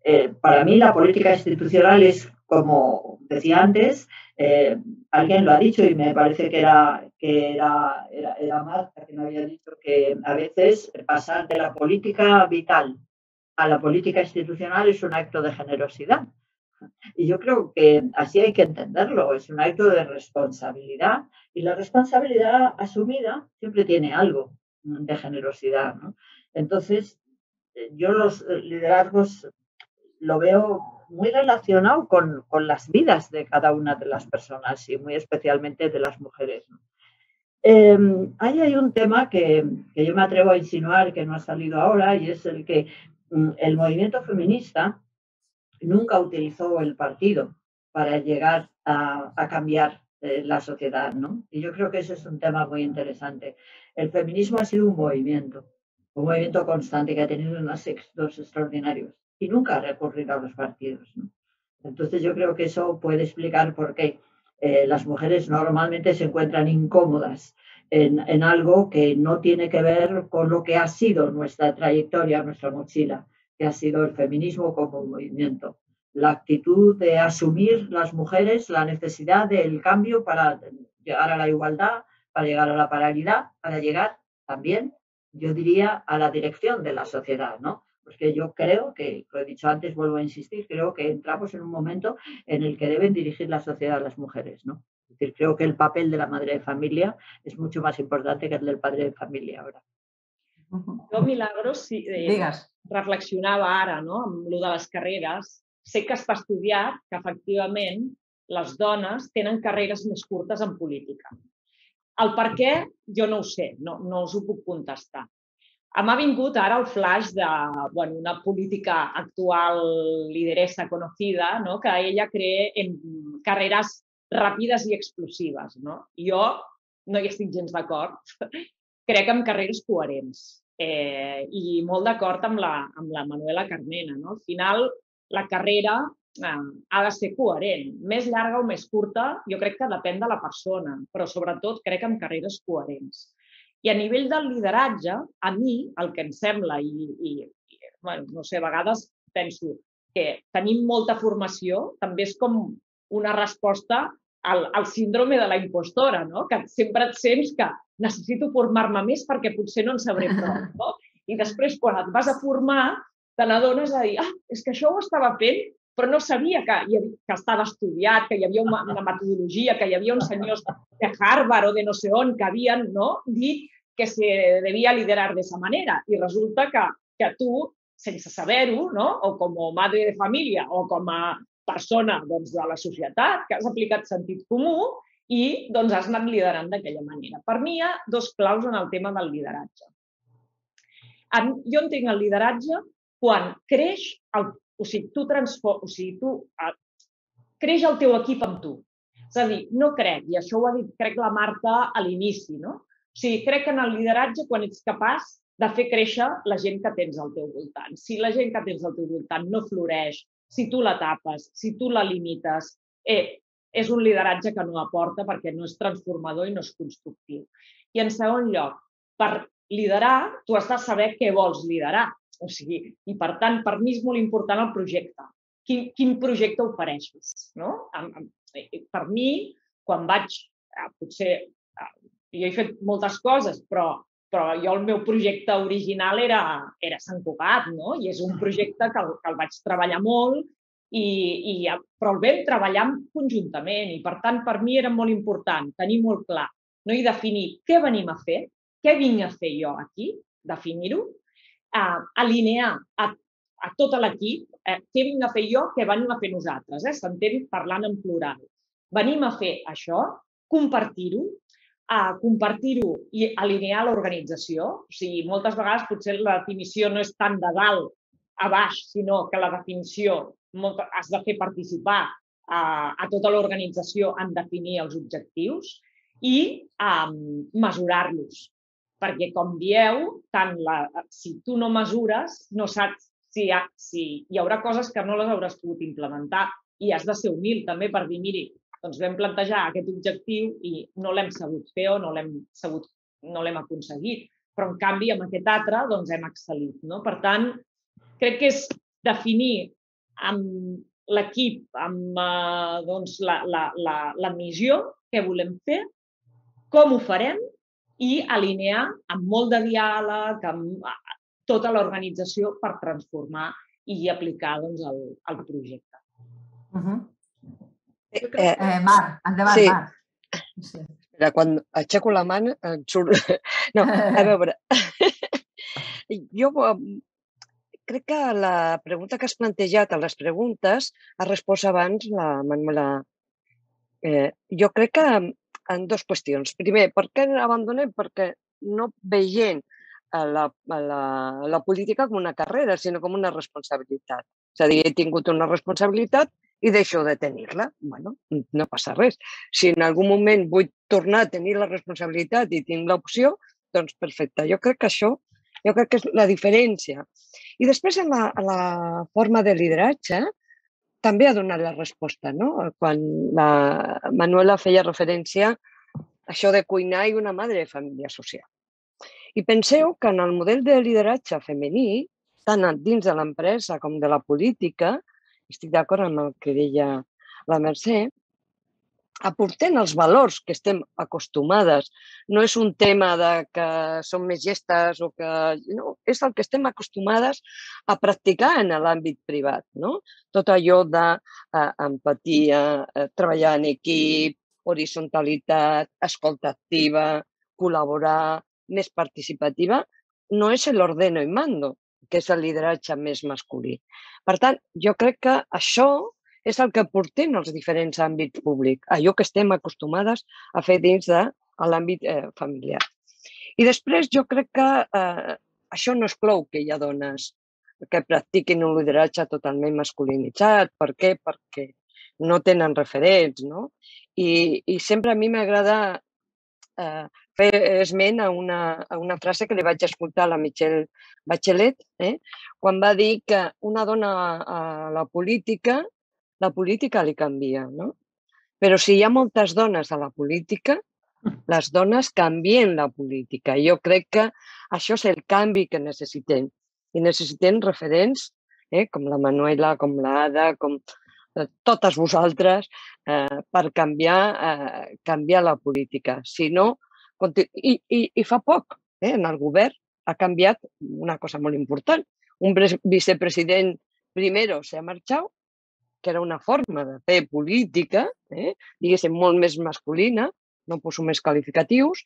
eh, para mí la política institucional es, como decía antes, eh, alguien lo ha dicho y me parece que era, que era, era, era Marta que me había dicho que a veces pasar de la política vital a la política institucional es un acto de generosidad. Y yo creo que así hay que entenderlo, es un acto de responsabilidad y la responsabilidad asumida siempre tiene algo de generosidad. Entonces, eh, yo los eh, liderazgos lo veo muy relacionado con, las vidas de cada una de las personas y muy especialmente de las mujeres. Em, ahí hay un tema que, que, yo me atrevo a insinuar que no ha salido ahora y es el que mm, el movimiento feminista nunca utilizó el partido para llegar a, cambiar eh, la sociedad, ¿no? Y yo creo que ese es un tema muy interesante. El feminismo ha sido un movimiento, un movimiento constante que ha tenido unos éxitos extraordinarios y nunca ha recurrido a los partidos, Entonces yo creo que eso puede explicar por qué eh, las mujeres normalmente se encuentran incómodas en, en, algo que no tiene que ver con lo que ha sido nuestra trayectoria, nuestra mochila que ha sido el feminismo como movimiento. La actitud de asumir las mujeres la necesidad del cambio para llegar a la igualdad, para llegar a la paralidad, para llegar también, yo diría, a la dirección de la sociedad, ¿no? Porque yo creo que, lo he dicho antes, vuelvo a insistir, creo que entramos en un momento en el que deben dirigir la sociedad las mujeres, ¿no? Es decir, creo que el papel de la madre de familia es mucho más importante que el del padre de familia ahora. Jo, Milagros, sí, eh, Digues. Reflexionava ara no, amb el de les carreres. Sé que està estudiat que efectivament les dones tenen carreres més curtes en política. El per què jo no ho sé, no, no us ho puc contestar. M'ha vingut ara el flash de bueno, una política actual lideresa conocida no? que ella crea en carreres ràpides i explosives. No? Jo no hi estic gens d'acord crec en carreres coherents eh, i molt d'acord amb, la, amb la Manuela Carmena. No? Al final, la carrera eh, ha de ser coherent. Més llarga o més curta, jo crec que depèn de la persona, però sobretot crec en carreres coherents. I a nivell del lideratge, a mi el que em sembla, i, i, i bueno, no sé, a vegades penso que tenim molta formació, també és com una resposta al, al síndrome de la impostora, no? que sempre et sents que necessito formar-me més perquè potser no en sabré prou. No? I després, quan et vas a formar, te n'adones a dir, ah, és que això ho estava fent, però no sabia que, que estava estudiat, que hi havia una, una metodologia, que hi havia uns senyors de Harvard o de no sé on que havien no, dit que se devia liderar d'aquesta manera. I resulta que, que tu, sense saber-ho, no? o com a madre de família o com a persona doncs, de la societat, que has aplicat sentit comú, i doncs, has anat liderant d'aquella manera. Per mi hi ha dos claus en el tema del lideratge. En, jo entenc el lideratge quan creix, el, o sigui, tu, transform, o sigui, tu a, creix el teu equip amb tu. És a dir, no crec, i això ho ha dit, crec, la Marta a l'inici, no? O sigui, crec que en el lideratge, quan ets capaç de fer créixer la gent que tens al teu voltant. Si la gent que tens al teu voltant no floreix, si tu la tapes, si tu la limites, eh, és un lideratge que no aporta perquè no és transformador i no és constructiu. I en segon lloc, per liderar, tu has de saber què vols liderar. O sigui, i per tant, per mi és molt important el projecte. Quin, quin projecte ofereixes? No? Eh, per mi, quan vaig, eh, potser, eh, jo he fet moltes coses, però, però jo el meu projecte original era, era Sant Cugat, no? I és un projecte que el, que el vaig treballar molt, i, i, però el vam treballar conjuntament i, per tant, per mi era molt important tenir molt clar no? i definir què venim a fer, què vinc a fer jo aquí, definir-ho, eh, alinear a, a tot l'equip eh, què vinc a fer jo, què venim a fer nosaltres. Eh? S'entén parlant en plural. Venim a fer això, compartir-ho, a compartir-ho i alinear l'organització. O sigui, moltes vegades potser la definició no és tant de dalt a baix, sinó que la definició has de fer participar a, a tota l'organització en definir els objectius i um, mesurar-los perquè, com dieu, tant la, si tu no mesures, no saps si ha, si hi haurà coses que no les hauràs pogut implementar i has de ser humil també per dir, miri, doncs vam plantejar aquest objectiu i no l'hem sabut fer o no l'hem sabut, no l'hem aconseguit, però en canvi amb aquest altre doncs hem excel·lit. No? Per tant, crec que és definir amb l'equip, amb eh, doncs, la, la, la, la missió, què volem fer, com ho farem i alinear amb molt de diàleg, amb tota l'organització per transformar i aplicar doncs, el, el projecte. Uh -huh. eh, eh, Mar, endavant, sí. Mar. Sí. Espera, quan aixeco la mà em surt... No, a veure, jo crec que la pregunta que has plantejat a les preguntes ha respost abans la Manuela. Eh, jo crec que en dues qüestions. Primer, per què abandonem? Perquè no veient la, la, la política com una carrera, sinó com una responsabilitat. És a dir, he tingut una responsabilitat i deixo de tenir-la. bueno, no passa res. Si en algun moment vull tornar a tenir la responsabilitat i tinc l'opció, doncs perfecte. Jo crec que això jo crec que és la diferència. I després, en la, en la forma de lideratge, també ha donat la resposta, no? Quan la Manuela feia referència a això de cuinar i una madre de família social. I penseu que en el model de lideratge femení, tant dins de l'empresa com de la política, estic d'acord amb el que deia la Mercè, aportem els valors que estem acostumades. No és un tema de que som més gestes o que... No, és el que estem acostumades a practicar en l'àmbit privat. No? Tot allò d'empatia, eh, eh, treballar en equip, horizontalitat, escolta activa, col·laborar, més participativa, no és l'ordeno i mando, que és el lideratge més masculí. Per tant, jo crec que això és el que portem als diferents àmbits públics, allò que estem acostumades a fer dins de l'àmbit eh, familiar. I després jo crec que eh, això no exclou que hi ha dones que practiquin un lideratge totalment masculinitzat. Per què? Perquè no tenen referents, no? I, i sempre a mi m'agrada eh, fer esment a una, a una frase que li vaig escoltar a la Michelle Bachelet, eh? quan va dir que una dona a la política la política li canvia, no? Però si hi ha moltes dones a la política, les dones canvien la política. Jo crec que això és el canvi que necessitem. I necessitem referents eh, com la Manuela, com l'Ada, com eh, totes vosaltres, eh, per canviar, eh, canviar la política. Si no, i, i, i fa poc, eh, en el govern, ha canviat una cosa molt important. Un vicepresident primero se ha marxat que era una forma de fer política, eh, diguéssim, molt més masculina, no poso més qualificatius,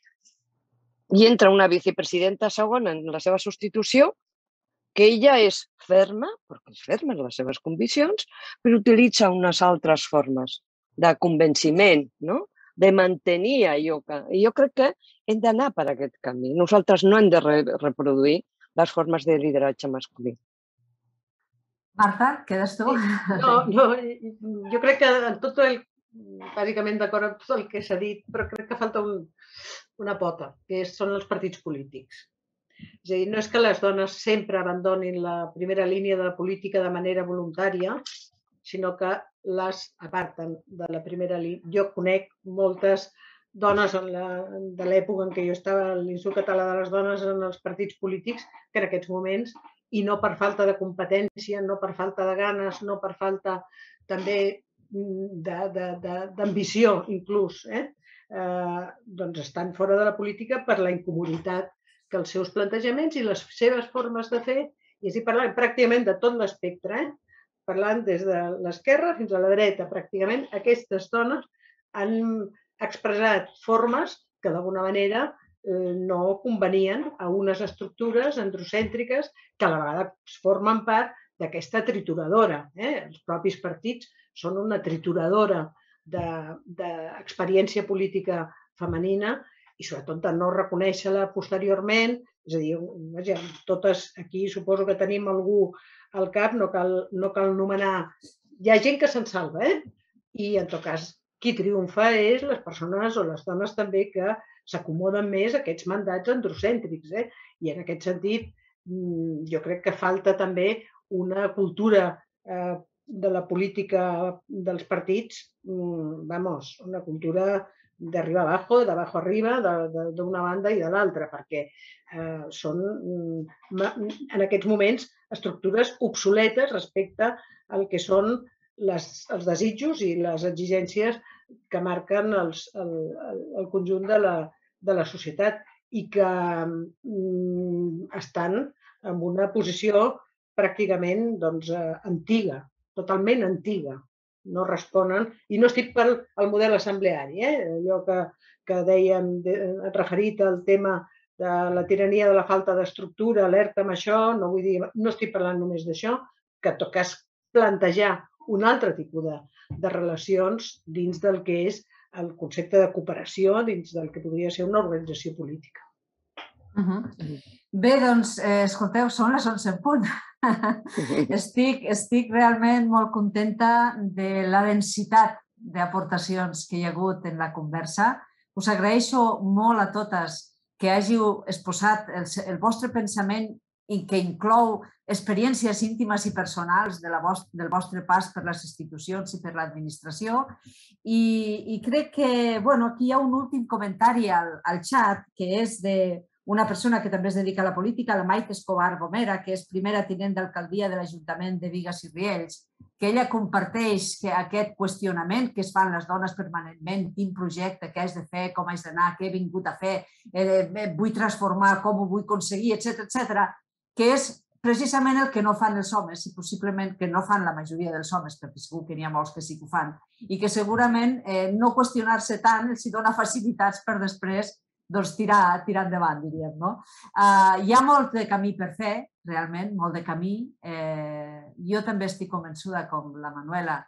i entra una vicepresidenta segona en la seva substitució, que ella és ferma, perquè és ferma en les seves conviccions, però utilitza unes altres formes de convenciment, no? de mantenir allò que... I jo crec que hem d'anar per aquest camí. Nosaltres no hem de re reproduir les formes de lideratge masculí. Marta, quedes tu? No, no, jo crec que en tot el, bàsicament d'acord amb tot el que s'ha dit, però crec que falta un, una pota, que són els partits polítics. És a dir, no és que les dones sempre abandonin la primera línia de la política de manera voluntària, sinó que les aparten de la primera línia. Jo conec moltes dones en la, de l'època en què jo estava a l'Institut Català de les Dones en els partits polítics, que en aquests moments, i no per falta de competència, no per falta de ganes, no per falta també d'ambició inclús, eh? Eh, doncs estan fora de la política per la incomoditat que els seus plantejaments i les seves formes de fer, i així parlant pràcticament de tot l'espectre, eh? parlant des de l'esquerra fins a la dreta, pràcticament aquestes dones han expressat formes que d'alguna manera no convenien a unes estructures androcèntriques que a la vegada formen part d'aquesta trituradora. Eh? Els propis partits són una trituradora d'experiència de, política femenina i sobretot de no reconèixer-la posteriorment, és a dir, vaja, totes aquí suposo que tenim algú al cap, no cal, no cal nomenar... Hi ha gent que se'n salva, eh? I en tot cas, qui triomfa és les persones o les dones també que s'acomoden més aquests mandats androcèntrics. Eh? I en aquest sentit, mm, jo crec que falta també una cultura eh, de la política dels partits, mm, vamos, una cultura d'arriba abajo, d'abajo arriba, d'una banda i de l'altra, perquè eh, són mm, en aquests moments estructures obsoletes respecte al que són les, els desitjos i les exigències que marquen els, el, el, el conjunt de la, de la societat i que mm, estan en una posició pràcticament doncs, eh, antiga, totalment antiga no responen, i no estic pel el model assembleari, eh? allò que, que dèiem de, referit al tema de la tirania de la falta d'estructura, alerta amb això, no vull dir, no estic parlant només d'això, que en tot cas plantejar un altre tipus de, de relacions dins del que és el concepte de cooperació, dins del que podria ser una organització política. Uh -huh. Bé, doncs, eh, escolteu, són les 11 en punt. estic, estic realment molt contenta de la densitat d'aportacions que hi ha hagut en la conversa. Us agraeixo molt a totes que hàgiu exposat el, el vostre pensament i que inclou experiències íntimes i personals de la vostre, del vostre pas per les institucions i per l'administració. I, I crec que bueno, aquí hi ha un últim comentari al, al xat que és de una persona que també es dedica a la política, la Maite Escobar Gomera, que és primera tinent d'alcaldia de l'Ajuntament de Vigues i Riells, que ella comparteix que aquest qüestionament que es fan les dones permanentment, quin projecte, què has de fer, com has d'anar, què he vingut a fer, eh, eh, vull transformar, com ho vull aconseguir, etc etc, que és precisament el que no fan els homes i possiblement que no fan la majoria dels homes, perquè segur que n'hi ha molts que sí que ho fan, i que segurament eh, no qüestionar-se tant els dona facilitats per després doncs, tirar, tirar endavant, diríem. No? Uh, hi ha molt de camí per fer, realment, molt de camí. Eh, jo també estic convençuda, com la Manuela,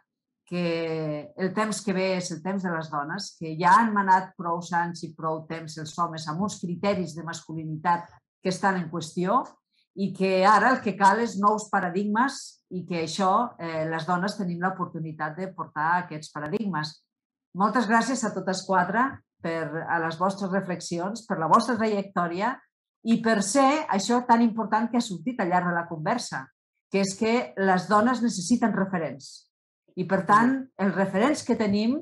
que el temps que ve és el temps de les dones, que ja han manat prou anys i prou temps els homes amb uns criteris de masculinitat que estan en qüestió i que ara el que cal és nous paradigmes i que això eh, les dones tenim l'oportunitat de portar aquests paradigmes. Moltes gràcies a totes quatre per a les vostres reflexions, per la vostra trajectòria i per ser això tan important que ha sortit al llarg de la conversa, que és que les dones necessiten referents. I, per tant, els referents que tenim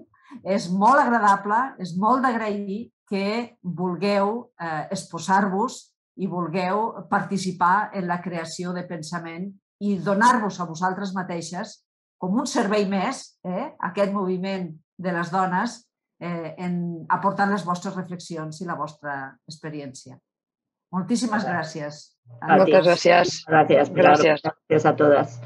és molt agradable, és molt d'agrair que vulgueu eh, exposar-vos i vulgueu participar en la creació de pensament i donar-vos a vosaltres mateixes com un servei més, eh, aquest moviment de les dones, eh, en aportant les vostres reflexions i la vostra experiència. Moltíssimes gràcies. Moltes gràcies. Gràcies. Gràcies a totes.